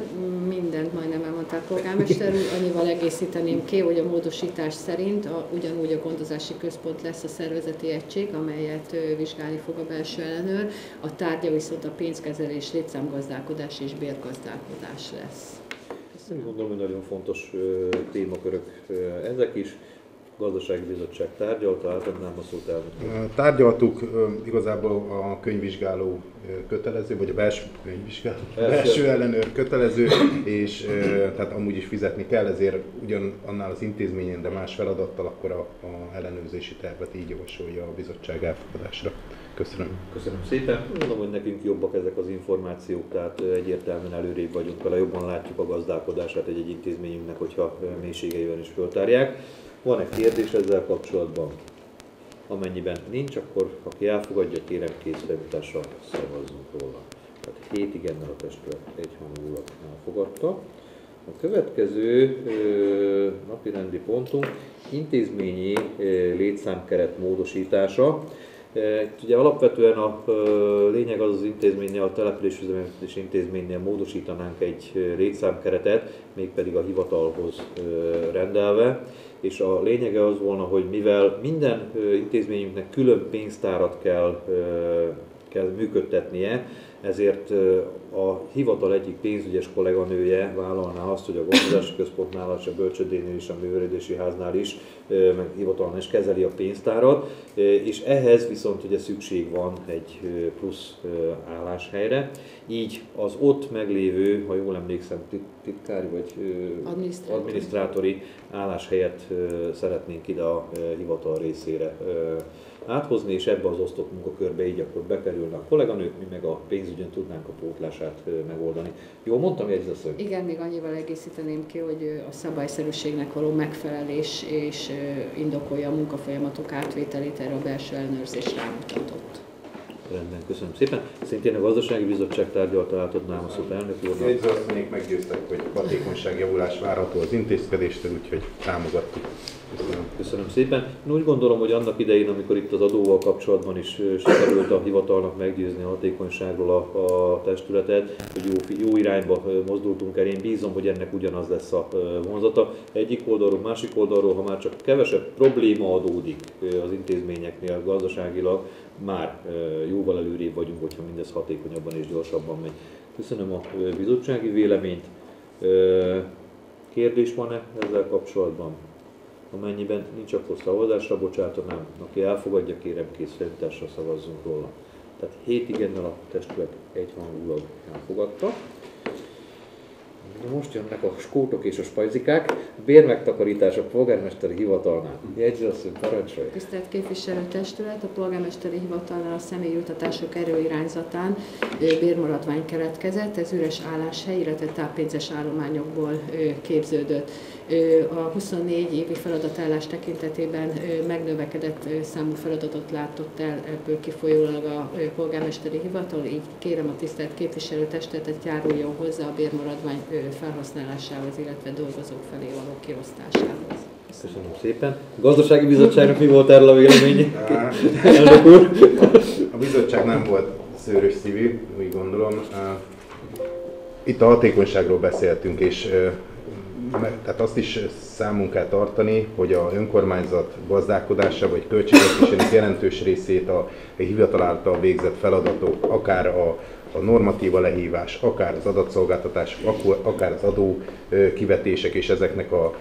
mindent majdnem elmondták polgármester úr, annyival egészíteném ki, hogy a módosítás szerint a, ugyanúgy a gondozási központ lesz a szervezeti egység, amelyet vizsgálni fog a belső ellenőr, a tárgya viszont a pénzkezelés, létszámgazdálkodás és bérgazdálkodás lesz. Köszönöm. Gondolom, hogy nagyon fontos témakörök ezek is gazdasági bizottság tárgyalta, átadnám a szót elnök. Tárgyaltuk igazából a könyvvizsgáló kötelező, vagy a belső könyvvizsgáló, belső, belső ellenőr kötelező, és tehát amúgy is fizetni kell, ezért ugyan annál az intézményen, de más feladattal akkor a, a ellenőrzési tervet így javasolja a bizottság elfogadásra. Köszönöm. Köszönöm szépen. Mondom, hogy nekünk jobbak ezek az információk, tehát egyértelműen előrébb vagyunk vele, jobban látjuk a gazdálkodását egy-egy intézményünknek, hogyha mélységeiben is föltárják. Van-e kérdés ezzel kapcsolatban? Amennyiben nincs, akkor aki elfogadja, kérem készfelmutással szavazzunk róla. Tehát 7 igennel a testület egyhangulat elfogadta. A következő ö, napirendi pontunk intézményi ö, létszámkeret módosítása. Itt ugye alapvetően a lényeg az az intézménynél, a településüzemeltetés intézménynél módosítanánk egy létszámkeretet, mégpedig a hivatalhoz rendelve és a lényege az volna, hogy mivel minden intézményünknek külön pénztárat kell, kell működtetnie, ezért a hivatal egyik pénzügyes kolléganője vállalná azt, hogy a gondozási központnál, a bölcsödénél is, a művelődési háznál is, meg hivatalon is kezeli a pénztárat, és ehhez viszont ugye szükség van egy plusz álláshelyre, így az ott meglévő, ha jól emlékszem, titkári vagy adminisztrátori, adminisztrátori álláshelyet szeretnénk ide a hivatal részére áthozni, és ebbe az osztott munkakörbe így akkor bekerülne a kolléganők, mi meg a pénzügyön tudnánk a pótlását megoldani. Jó, mondtam, hogy ez Igen, még annyival egészíteném ki, hogy a szabályszerűségnek való megfelelés és indokolja a munkafolyamatok átvételét erre a belső ellenőrzés rámutatott. Rendben, köszönöm szépen. Szintén a Gazdasági Bizottság tárgyalta átadnám a szót elnök úrnak. Jegyzőasszonyék meggyőztek, hogy hatékonyságjavulás várható az intézkedéstől, úgyhogy támogattuk. Köszönöm. Köszönöm szépen. Én úgy gondolom, hogy annak idején, amikor itt az adóval kapcsolatban is sikerült a hivatalnak meggyőzni a hatékonyságról a, a testületet, hogy jó, jó irányba mozdultunk el, én bízom, hogy ennek ugyanaz lesz a vonzata. Egyik oldalról, másik oldalról, ha már csak kevesebb probléma adódik az intézményeknél gazdaságilag, már jóval előrébb vagyunk, hogyha mindez hatékonyabban és gyorsabban megy. Köszönöm a bizottsági véleményt. Kérdés van-e ezzel kapcsolatban? Amennyiben nincs, akkor szavazásra bocsátanám. Aki elfogadja, kérem készfelütásra szavazzunk róla. Tehát 7 igennel a testület egyhangulag elfogadta. Most jönnek a skótok és a spajzikák. Bérmegtakarítás a polgármesteri hivatalnál. Jegyzőasszony, parancsolj! Tisztelt képviselőtestület, a polgármesteri hivatalnál a személyjutatások erőirányzatán bérmaradvány keletkezett, ez üres álláshely, illetve táppénzes állományokból képződött. A 24 évi feladatállás tekintetében megnövekedett számú feladatot látott el ebből kifolyólag a polgármesteri hivatal, így kérem a tisztelt képviselőtestetet járuljon hozzá a bérmaradvány felhasználásához, illetve dolgozók felé való kiosztásához. Köszönöm szépen. A gazdasági bizottságnak mi volt erről a véleménye? Elnök úr. A bizottság nem volt szőrös szívű, úgy gondolom. Itt a hatékonyságról beszéltünk, és tehát azt is számunk kell tartani, hogy a önkormányzat gazdálkodása vagy költségvetésének jelentős részét a, a hivatal által végzett feladatok, akár a, a normatíva lehívás, akár az adatszolgáltatás, akár az adó kivetések és ezeknek a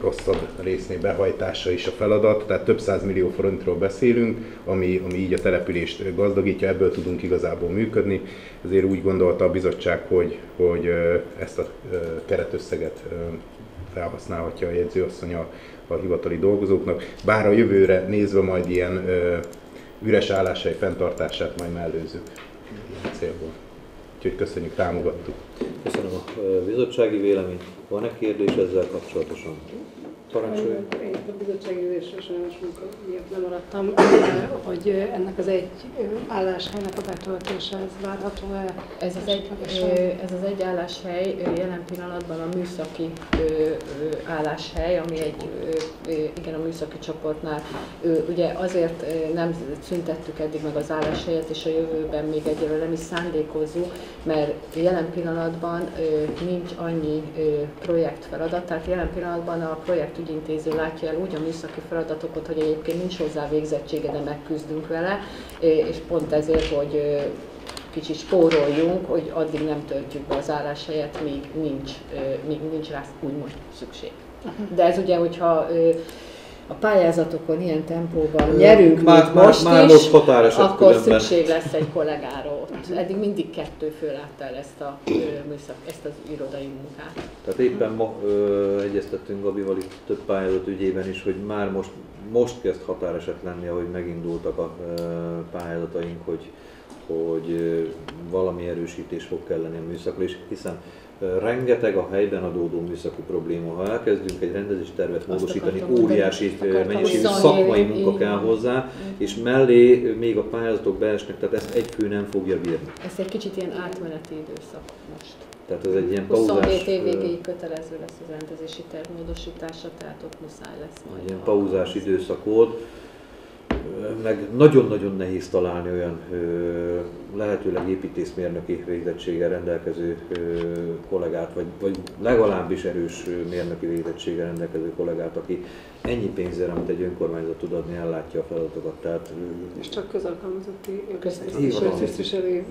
rosszabb részné behajtása is a feladat, tehát több száz millió forintról beszélünk, ami, ami így a települést gazdagítja, ebből tudunk igazából működni, ezért úgy gondolta a bizottság, hogy, hogy ezt a keretösszeget felhasználhatja a jegyzőasszony a, a hivatali dolgozóknak, bár a jövőre nézve majd ilyen üres állásai fenntartását majd mellőzzük ilyen célból. Úgyhogy köszönjük, támogattuk. Köszönöm a bizottsági véleményt. Van-e kérdés ezzel kapcsolatosan? Parancsolja. Én a bizottsági ülésre sajnos munka miatt nem maradtam, hogy ennek az egy álláshelynek a betöltése, ez várható-e? Ez az, egy, ez az egy álláshely jelen pillanatban a műszaki álláshely, ami egy, igen, a műszaki csoportnál. Ugye azért nem szüntettük eddig meg az álláshelyet, és a jövőben még egyelőre nem is szándékozzuk, mert jelen pillanatban nincs annyi projektfeladat, tehát jelen pillanatban a projekt ügyintéző látja el úgy a műszaki feladatokat, hogy egyébként nincs hozzá végzettsége, de megküzdünk vele, és pont ezért, hogy kicsit spóroljunk, hogy addig nem töltjük be az álláshelyet, míg nincs, míg nincs rá úgymond szükség. De ez ugye, hogyha a pályázatokon ilyen tempóban nyerünk, már, mint most már, is, akkor különben. szükség lesz egy kollégára ott. Eddig mindig kettő fő látta el ezt, a, műszak, ezt az irodai munkát. Tehát éppen ma ö, egyeztettünk Gabival itt több pályázat ügyében is, hogy már most, most kezd határeset lenni, ahogy megindultak a ö, pályázataink, hogy, hogy ö, valami erősítés fog kelleni a műszakra is, hiszen rengeteg a helyben adódó műszaki probléma. Ha elkezdünk egy rendezési tervet módosítani, óriási mennyiségű szakmai munka kell hozzá, és mellé még a pályázatok beesnek, tehát ezt egy fő nem fogja bírni. Ez egy kicsit ilyen átmeneti időszak most. Tehát ez egy ilyen pauzás... 27 év végéig kötelező lesz az rendezési terv módosítása, tehát ott muszáj lesz majd. Egy ilyen pauzás időszak volt meg nagyon-nagyon nehéz találni olyan lehetőleg építészmérnöki végzettséggel rendelkező kollégát, vagy, vagy legalábbis erős mérnöki végzettséggel rendelkező kollégát, aki ennyi pénzzel, amit egy önkormányzat tud adni, ellátja a feladatokat. Tehát, és csak közalkalmazotti tisztviselői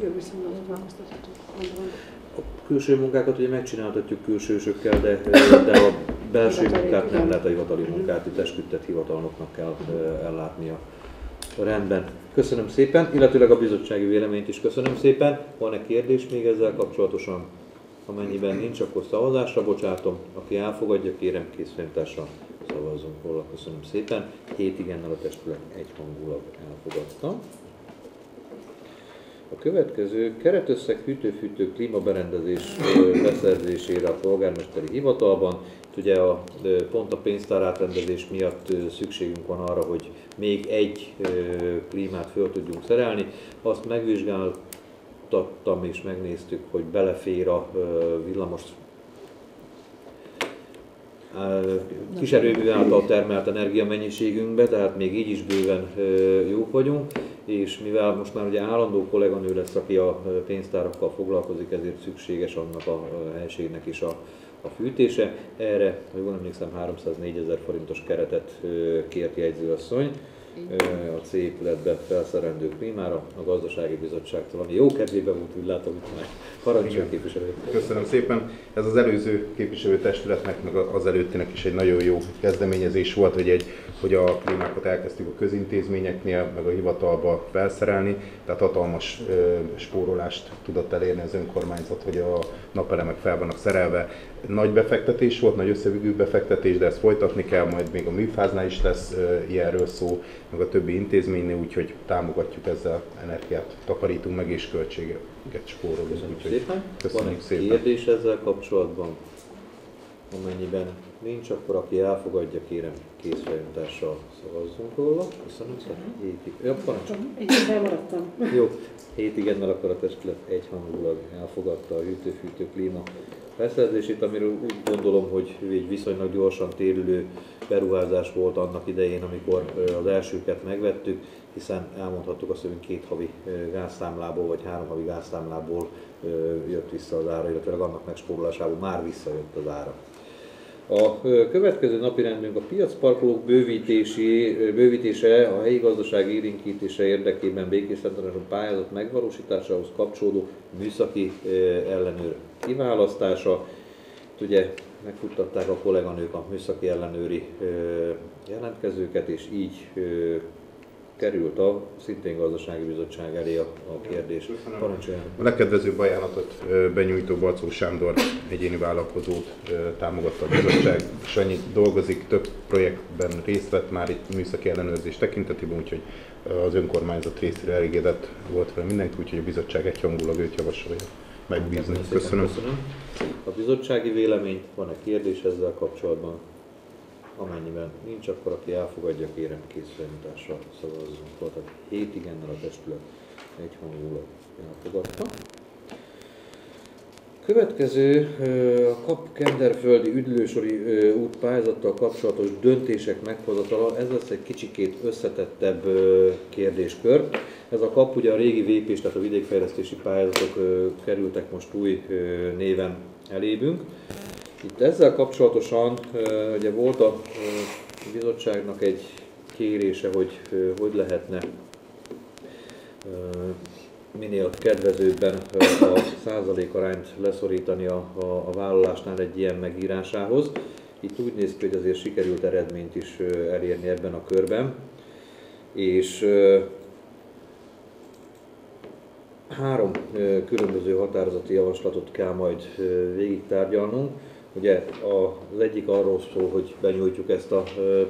A külső munkákat ugye megcsináltatjuk külsősökkel, de, de a belső munkát nem lehet a hivatali munkát, itt esküdtett hivatalnoknak kell ellátnia. Rendben. Köszönöm szépen, illetőleg a bizottsági véleményt is köszönöm szépen. Van-e kérdés még ezzel kapcsolatosan? Amennyiben nincs, akkor szavazásra bocsátom. Aki elfogadja, kérem készfénytársa szavazzunk róla. Köszönöm szépen. Hét igennel a testület egyhangulag elfogadta. A következő keretösszeg hűtőfűtő klímaberendezés beszerzésére a polgármesteri hivatalban. Ugye a, pont a pénztár átrendezés miatt szükségünk van arra, hogy még egy klímát föl tudjunk szerelni. Azt megvizsgáltattam és megnéztük, hogy belefér a villamos kiserőmű által termelt energiamennyiségünkbe, tehát még így is bőven jók vagyunk, és mivel most már ugye állandó kolléganő lesz, aki a pénztárakkal foglalkozik, ezért szükséges annak a helységnek is a, a fűtése. Erre, ha jól emlékszem, 304 ezer forintos keretet kért jegyzőasszony. a C épületbe felszerelendő klímára a gazdasági bizottságtól, ami jó kedvébe volt, úgy látom, hogy már parancsolja képviselő. Köszönöm szépen. Ez az előző képviselőtestületnek, meg az előttinek is egy nagyon jó kezdeményezés volt, hogy, egy, hogy a klímákat elkezdtük a közintézményeknél, meg a hivatalba felszerelni, tehát hatalmas ö, spórolást tudott elérni az önkormányzat, hogy a napelemek fel vannak szerelve. Nagy befektetés volt, nagy összegű befektetés, de ezt folytatni kell, majd még a műfáznál is lesz ilyenről szó, meg a többi intézménynél, úgyhogy támogatjuk ezzel energiát, takarítunk meg és költséget spórolunk. Köszönöm Úgyhogy szépen. Köszönjük Van egy szépen. kérdés ezzel kapcsolatban? Amennyiben nincs, akkor aki elfogadja, kérem készfeljöntással szavazzunk róla. Köszönöm szépen. Hétig. Ja, parancs. Egy maradtam. Jó, hét igennel akkor a testület egyhangulag elfogadta a hűtő-fűtő klíma beszerzését, amiről úgy gondolom, hogy egy viszonylag gyorsan térülő beruházás volt annak idején, amikor az elsőket megvettük, hiszen elmondhattuk azt, hogy két havi gázszámlából vagy három havi gázszámlából jött vissza az ára, illetve annak megspórolásából már visszajött az ára. A következő napi rendünk a piacparkolók bővítési, bővítése, a helyi gazdaság érinkítése érdekében békészlentelenesen pályázat megvalósításához kapcsolódó műszaki ellenőr kiválasztása. Itt ugye megfuttatták a kolléganők a műszaki ellenőri jelentkezőket, és így került a szintén gazdasági bizottság elé a, a kérdés. Köszönöm. Parancsoljon! A legkedvezőbb ajánlatot benyújtó Balcó Sándor egyéni vállalkozót támogatta a bizottság, és annyit dolgozik, több projektben részt vett már itt műszaki ellenőrzés tekintetében, úgyhogy az önkormányzat részére elégedett volt vele mindenki, úgyhogy a bizottság egyhangulag őt javasolja megbízni. szépen, Köszönöm. köszönöm. A bizottsági vélemény, van-e kérdés ezzel kapcsolatban? Amennyiben nincs, akkor aki elfogadja, kérem készfelmutással szavazzunk. Tehát 7 igennel a testület egyhangulag elfogadta. Következő a Kap Kenderföldi üdülősori ö, út pályázattal kapcsolatos döntések meghozatala. Ez lesz egy kicsikét összetettebb kérdéskör. Ez a kap ugye a régi VP-s, tehát a vidékfejlesztési pályázatok kerültek most új néven elébünk. Itt ezzel kapcsolatosan ugye volt a bizottságnak egy kérése, hogy hogy lehetne minél kedvezőbben a százalékarányt leszorítani a, a, a vállalásnál egy ilyen megírásához. Itt úgy néz ki, hogy azért sikerült eredményt is elérni ebben a körben. És három különböző határozati javaslatot kell majd ö, végig tárgyalnunk. Ugye az egyik arról szól, hogy benyújtjuk ezt a ö,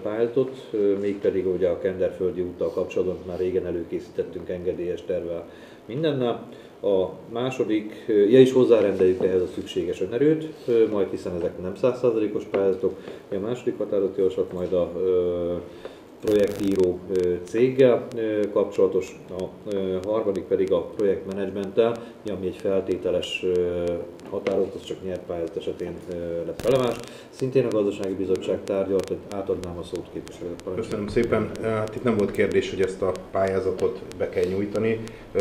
mégpedig ugye a Kenderföldi úttal kapcsolatban már régen előkészítettünk engedélyes tervvel mindennel. A második, ja is hozzárendeljük ehhez a szükséges önerőt, majd hiszen ezek nem 100%-os pályázatok. A második határozati javaslat majd a projektíró céggel kapcsolatos, a harmadik pedig a projektmenedzsmenttel, ami egy feltételes ö, határozat, az csak nyert pályázat esetén lesz releváns. Szintén a gazdasági bizottság tárgyalt, hogy átadnám a szót képviselőt. Köszönöm szépen. Hát itt nem volt kérdés, hogy ezt a pályázatot be kell nyújtani.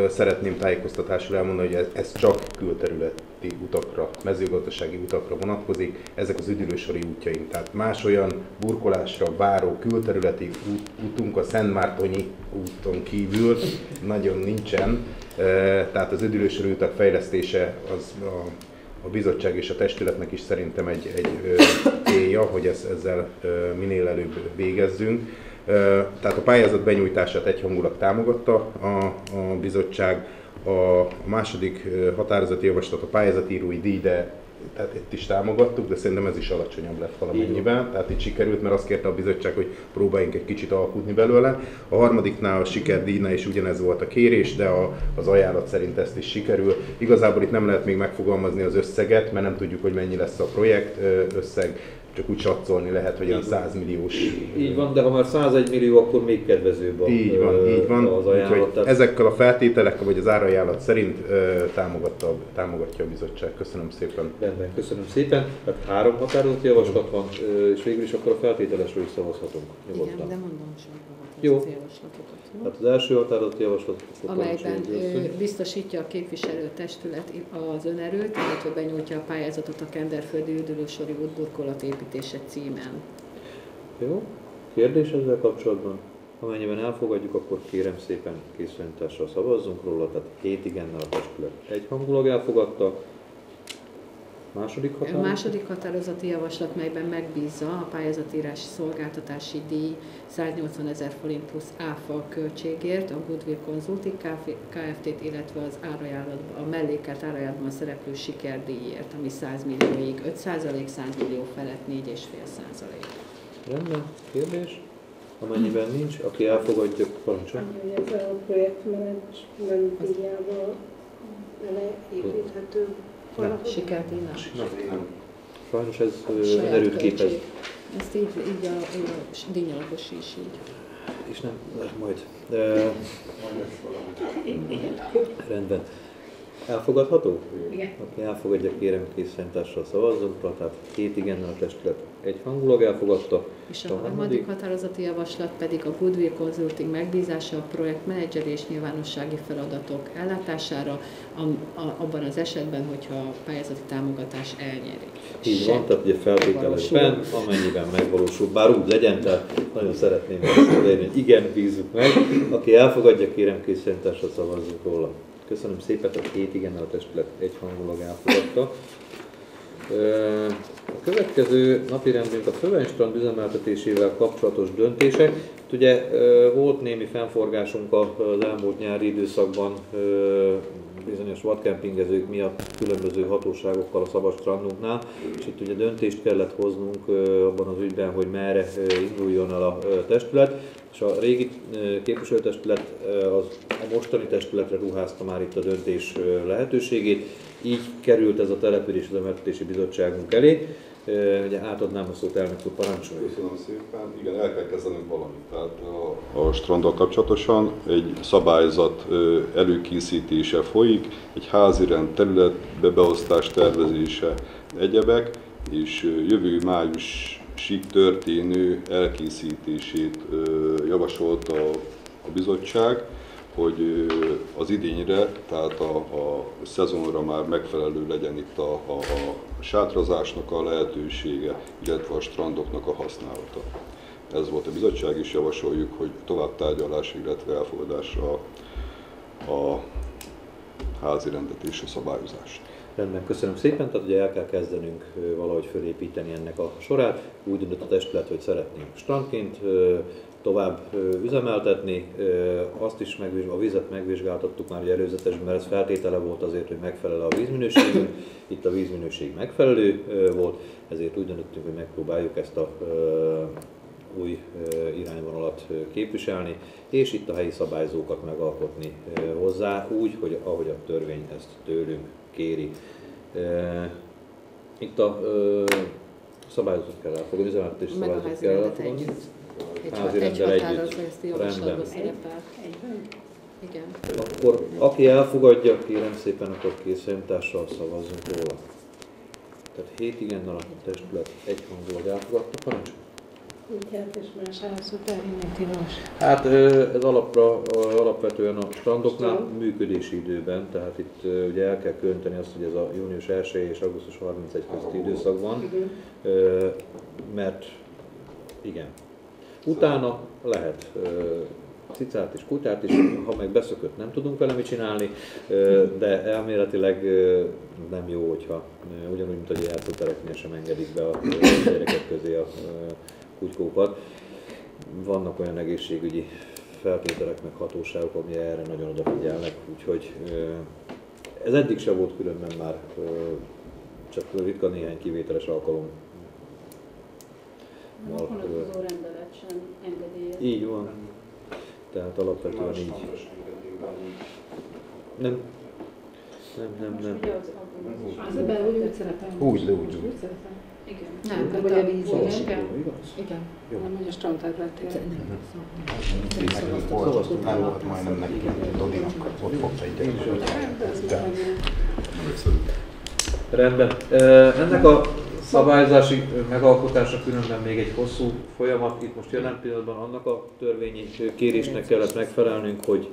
Szeretném tájékoztatásra elmondani, hogy ez, csak külterületi utakra, mezőgazdasági utakra vonatkozik. Ezek az üdülősori útjaink. Tehát más olyan burkolásra váró külterületi út, útunk a Szentmártonyi úton kívül nagyon nincsen. Tehát az üdülősori utak fejlesztése az a a bizottság és a testületnek is szerintem egy, egy célja, hogy ezt, ezzel minél előbb végezzünk. Tehát a pályázat benyújtását egyhangulag támogatta a, a bizottság. A, második határozati javaslat a pályázatírói díj, de tehát itt is támogattuk, de szerintem ez is alacsonyabb lett valamennyiben. Tehát itt sikerült, mert azt kérte a bizottság, hogy próbáljunk egy kicsit alkutni belőle. A harmadiknál a sikerdíjnál is ugyanez volt a kérés, de a, az ajánlat szerint ezt is sikerül. Igazából itt nem lehet még megfogalmazni az összeget, mert nem tudjuk, hogy mennyi lesz a projekt összeg, csak úgy satszolni lehet, hogy olyan 100 milliós. Így van, de ha már 101 millió, akkor még kedvezőbb a, Így van, így van. az ajánlat. Úgyhogy Tehát- ezekkel a feltételekkel, vagy az árajánlat szerint támogatta, támogatja a bizottság. Köszönöm szépen. Rendben, köszönöm szépen. Tehát három határozati javaslat van, és végül is akkor a feltételesről is szavazhatunk. Igen, Nyugodtan. de mondom sorba Jó. Hát az első határozati javaslat, amelyben biztosítja a képviselőtestület az önerőt, illetve benyújtja a pályázatot a Kenderföldi Üdülősori útburkolat építése címen. Jó. Kérdés ezzel kapcsolatban? Amennyiben elfogadjuk, akkor kérem szépen készfejlesztással szavazzunk róla, tehát 7 igennel a testület egyhangulag elfogadta. Második A határozat? második határozati javaslat, melyben megbízza a pályázatírási szolgáltatási díj 180 ezer forint plusz áfa költségért a Goodwill Consulting Kft-t, illetve az árajánlatban, a mellékelt árajánlatban szereplő sikerdíjért, ami 100 millióig 5 százalék, 100 millió felett 4,5 százalék. Rendben, kérdés? Amennyiben nincs, aki elfogadja, parancsol. Ez a projektmenedzsment díjából beleépíthető valahogy. Sikerdíjnak. Na, sajnos ez Saját erőt képez. Ezt így, így a, a díjnyalagos is így. És nem, majd. De, rendben. Elfogadható? Igen. Aki elfogadja, kérem készfejlesztással szavazzunk, tehát két igennel a testület egyhangulag elfogadta. És a harmadik határozati javaslat pedig a Goodwill Consulting megbízása a projekt menedzser és nyilvánossági feladatok ellátására, am- a- abban az esetben, hogyha a pályázati támogatás elnyerik. Így van, tehát ugye feltételezben, valósul. amennyiben megvalósul, bár úgy legyen, tehát nagyon szeretném ezt elérni, hogy igen, bízzuk meg. Aki elfogadja, kérem készfejlesztással szavazzunk róla. Köszönöm szépen, tehát két igennel a testület egyhangulag elfogadta. A következő napi rendünk a Fővenstrand üzemeltetésével kapcsolatos döntések. Ugye volt némi fennforgásunk az elmúlt nyári időszakban bizonyos vadkempingezők miatt különböző hatóságokkal a szabad strandunknál, és itt ugye döntést kellett hoznunk abban az ügyben, hogy merre induljon el a testület, és a régi képviselőtestület az a mostani testületre ruházta már itt a döntés lehetőségét, így került ez a település üzemeltetési bizottságunk elé. Ugye átadnám a szót elnök úr, parancsoljon. Köszönöm szépen. Igen, el kell kezdenünk valamit. Tehát a, a stranddal kapcsolatosan egy szabályzat előkészítése folyik, egy házirend területbe beosztás tervezése, egyebek, és jövő májusig történő elkészítését javasolta a bizottság, hogy az idényre, tehát a, a szezonra már megfelelő legyen itt a, a, a sátrazásnak a lehetősége, illetve a strandoknak a használata. Ez volt a bizottság is, javasoljuk, hogy tovább tárgyalás, illetve elfogadásra a, a házi rendet és a szabályozást. Rendben, köszönöm szépen. Tehát ugye el kell kezdenünk valahogy fölépíteni ennek a sorát. Úgy döntött a testület, hogy szeretnénk strandként tovább üzemeltetni. Azt is megvizsgál, a vizet megvizsgáltattuk már ugye előzetesben, mert ez feltétele volt azért, hogy megfelel a vízminőségünk. Itt a vízminőség megfelelő volt, ezért úgy döntöttünk, hogy megpróbáljuk ezt a új irányvonalat képviselni, és itt a helyi szabályzókat megalkotni hozzá, úgy, hogy ahogy a törvény ezt tőlünk kéri. Itt a ö, szabályozatot kell elfogadni, üzemeltetés házi kell rendet elfogadni. együtt. Egy, Rendben. Igen. Akkor aki elfogadja, kérem szépen, akkor készfejemtással szavazzunk róla. Tehát 7 igennel a testület egyhangulag elfogadta, parancs. Mindjárt és más házat elvinni tilos. Hát ö, ez alapra, alapvetően a strandoknál Strand. működési időben, tehát itt ugye el kell könteni azt, hogy ez a június 1 és augusztus 31 közti időszak van, Igen. mert igen. Utána lehet cicát és kutyát is, ha meg beszökött, nem tudunk vele mit csinálni, de elméletileg nem jó, hogyha ugyanúgy, mint hogy játszótereknél sem engedik be a gyerekek közé a kutykókat. Vannak olyan egészségügyi feltételek, meg hatóságok, ami erre nagyon odafigyelnek, úgyhogy ez eddig se volt különben már, csak ritka néhány kivételes alkalom. A vonatkozó rendelet sem engedélyez. Így van. Tehát alapvetően így. Nem. Nem, nem, nem. az Az ebben úgy, úgy szerepel. Úgy, de úgy. Úgy. Igen. Nem, Nem, vagy a a víz igen. Igen. Nem, hogy a strand területén. Nekünk volt, nem volt majdnem neki, Dodinak ott fogta egy Rendben. Ö, Ennek a szabályozási megalkotása különben még egy hosszú folyamat. Itt most jelen pillanatban annak a törvényi kérésnek kellett megfelelnünk, hogy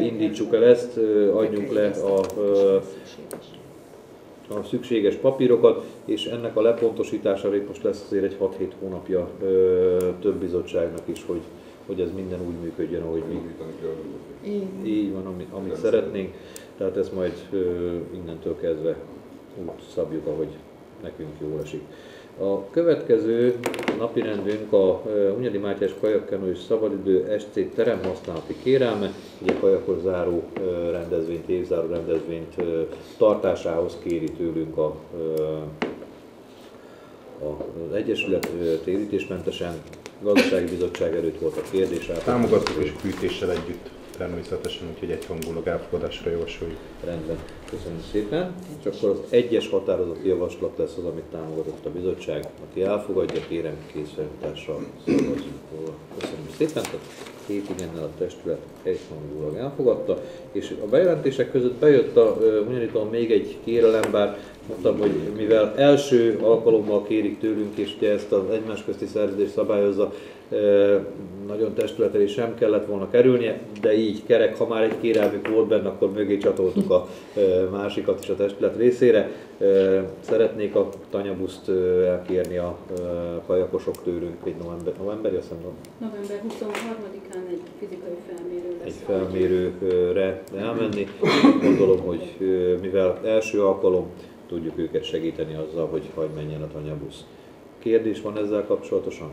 indítsuk el ezt, adjunk le a, a szükséges papírokat, és ennek a lepontosítására itt most lesz azért egy 6-7 hónapja több bizottságnak is, hogy hogy ez minden úgy működjön, ahogy mi. Így. van, ami, amit szeretnénk, tehát ezt majd innentől kezdve úgy szabjuk, ahogy nekünk jól esik. A következő napirendünk a Hunyadi Mátyás kajakkenő és szabadidő SC teremhasználati kérelme, ugye kajakos záró rendezvényt, évzáró rendezvényt tartásához kéri tőlünk a, az Egyesület térítésmentesen, gazdasági bizottság előtt volt a kérdés. Támogatjuk és fűtéssel együtt természetesen, úgyhogy egyhangulag elfogadásra javasoljuk. Rendben, köszönöm szépen. És akkor az egyes határozati javaslat lesz az, amit támogatott a bizottság. Aki elfogadja, kérem készfelmutással szavazzunk róla. Köszönöm szépen. Tehát két igennel a testület egyhangulag elfogadta. És a bejelentések között bejött a Hunyaditól még egy kérelem, bár mondtam, hogy mivel első alkalommal kérik tőlünk, és ugye ezt az egymás közti szerződés szabályozza, nagyon testületelé sem kellett volna kerülnie, de így kerek, ha már egy kérelmük volt benne, akkor mögé csatoltuk a másikat is a testület részére. Szeretnék a tanyabuszt elkérni a kajakosok tőlünk egy november, novemberi, azt hiszem, November 23-án egy fizikai felmérő lesz. egy felmérőre elmenni. Gondolom, hogy mivel első alkalom, tudjuk őket segíteni azzal, hogy hagy menjen a tanyabusz. Kérdés van ezzel kapcsolatosan?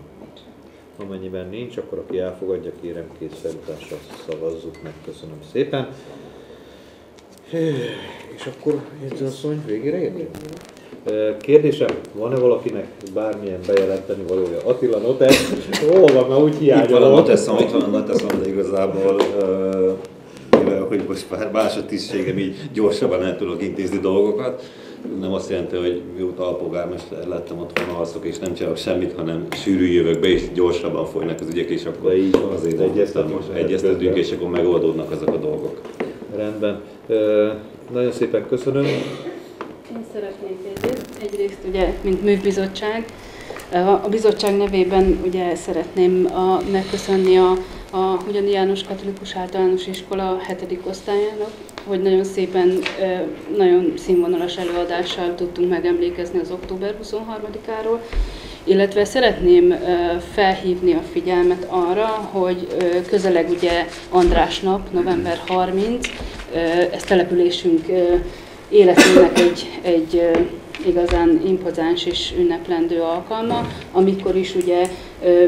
Amennyiben nincs, akkor aki elfogadja, kérem készfelutással szavazzuk meg. Köszönöm szépen. És akkor Jegyzőasszony, végére értünk? Kérdésem, van-e valakinek bármilyen bejelenteni valója? Attila Notesz, hol van, mert úgy Itt van a hiányolom. Noteszom, itt van a Noteszom, de igazából, mivel hogy most már másodtisztségem, így gyorsabban el tudok intézni dolgokat. Nem azt jelenti, hogy mióta alpolgármester lettem otthon alszok, és nem csinálok semmit, hanem sűrű jövök be, és gyorsabban folynak az ügyek, és akkor így van, azért egyeztetünk egyeztetünk, és akkor megoldódnak ezek a dolgok. Rendben. Nagyon szépen köszönöm. Én szeretnék egyet. Egyrészt ugye, mint műbizottság, a bizottság nevében ugye szeretném a, megköszönni a, a Hugyani János Katolikus Általános Iskola 7. osztályának, hogy nagyon szépen, nagyon színvonalas előadással tudtunk megemlékezni az október 23-áról, illetve szeretném felhívni a figyelmet arra, hogy közeleg ugye András nap, november 30, ö, ez településünk életének egy, egy igazán impozáns és ünneplendő alkalma, amikor is ugye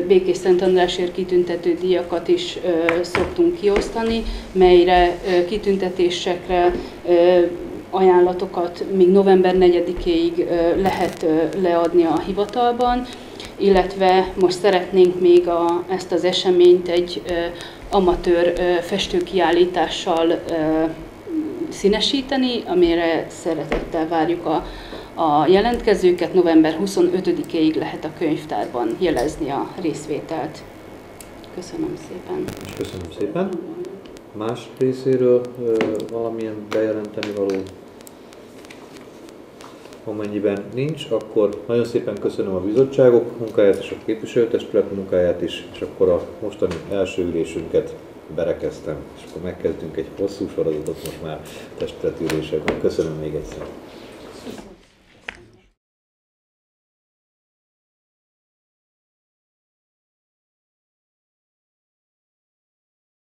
Békés Szent Andrásért kitüntető díjakat is szoktunk kiosztani, melyre kitüntetésekre ajánlatokat még november 4-éig lehet leadni a hivatalban, illetve most szeretnénk még a, ezt az eseményt egy amatőr festőkiállítással színesíteni, amire szeretettel várjuk a, a jelentkezőket. November 25-ig lehet a könyvtárban jelezni a részvételt. Köszönöm szépen. Köszönöm szépen. Más részéről valamilyen bejelenteni való? Amennyiben nincs, akkor nagyon szépen köszönöm a bizottságok munkáját és a képviselőtestület munkáját is, és akkor a mostani első ülésünket berekeztem, és akkor megkezdünk egy hosszú sorozatot most már testületülésekben. Köszönöm még egyszer.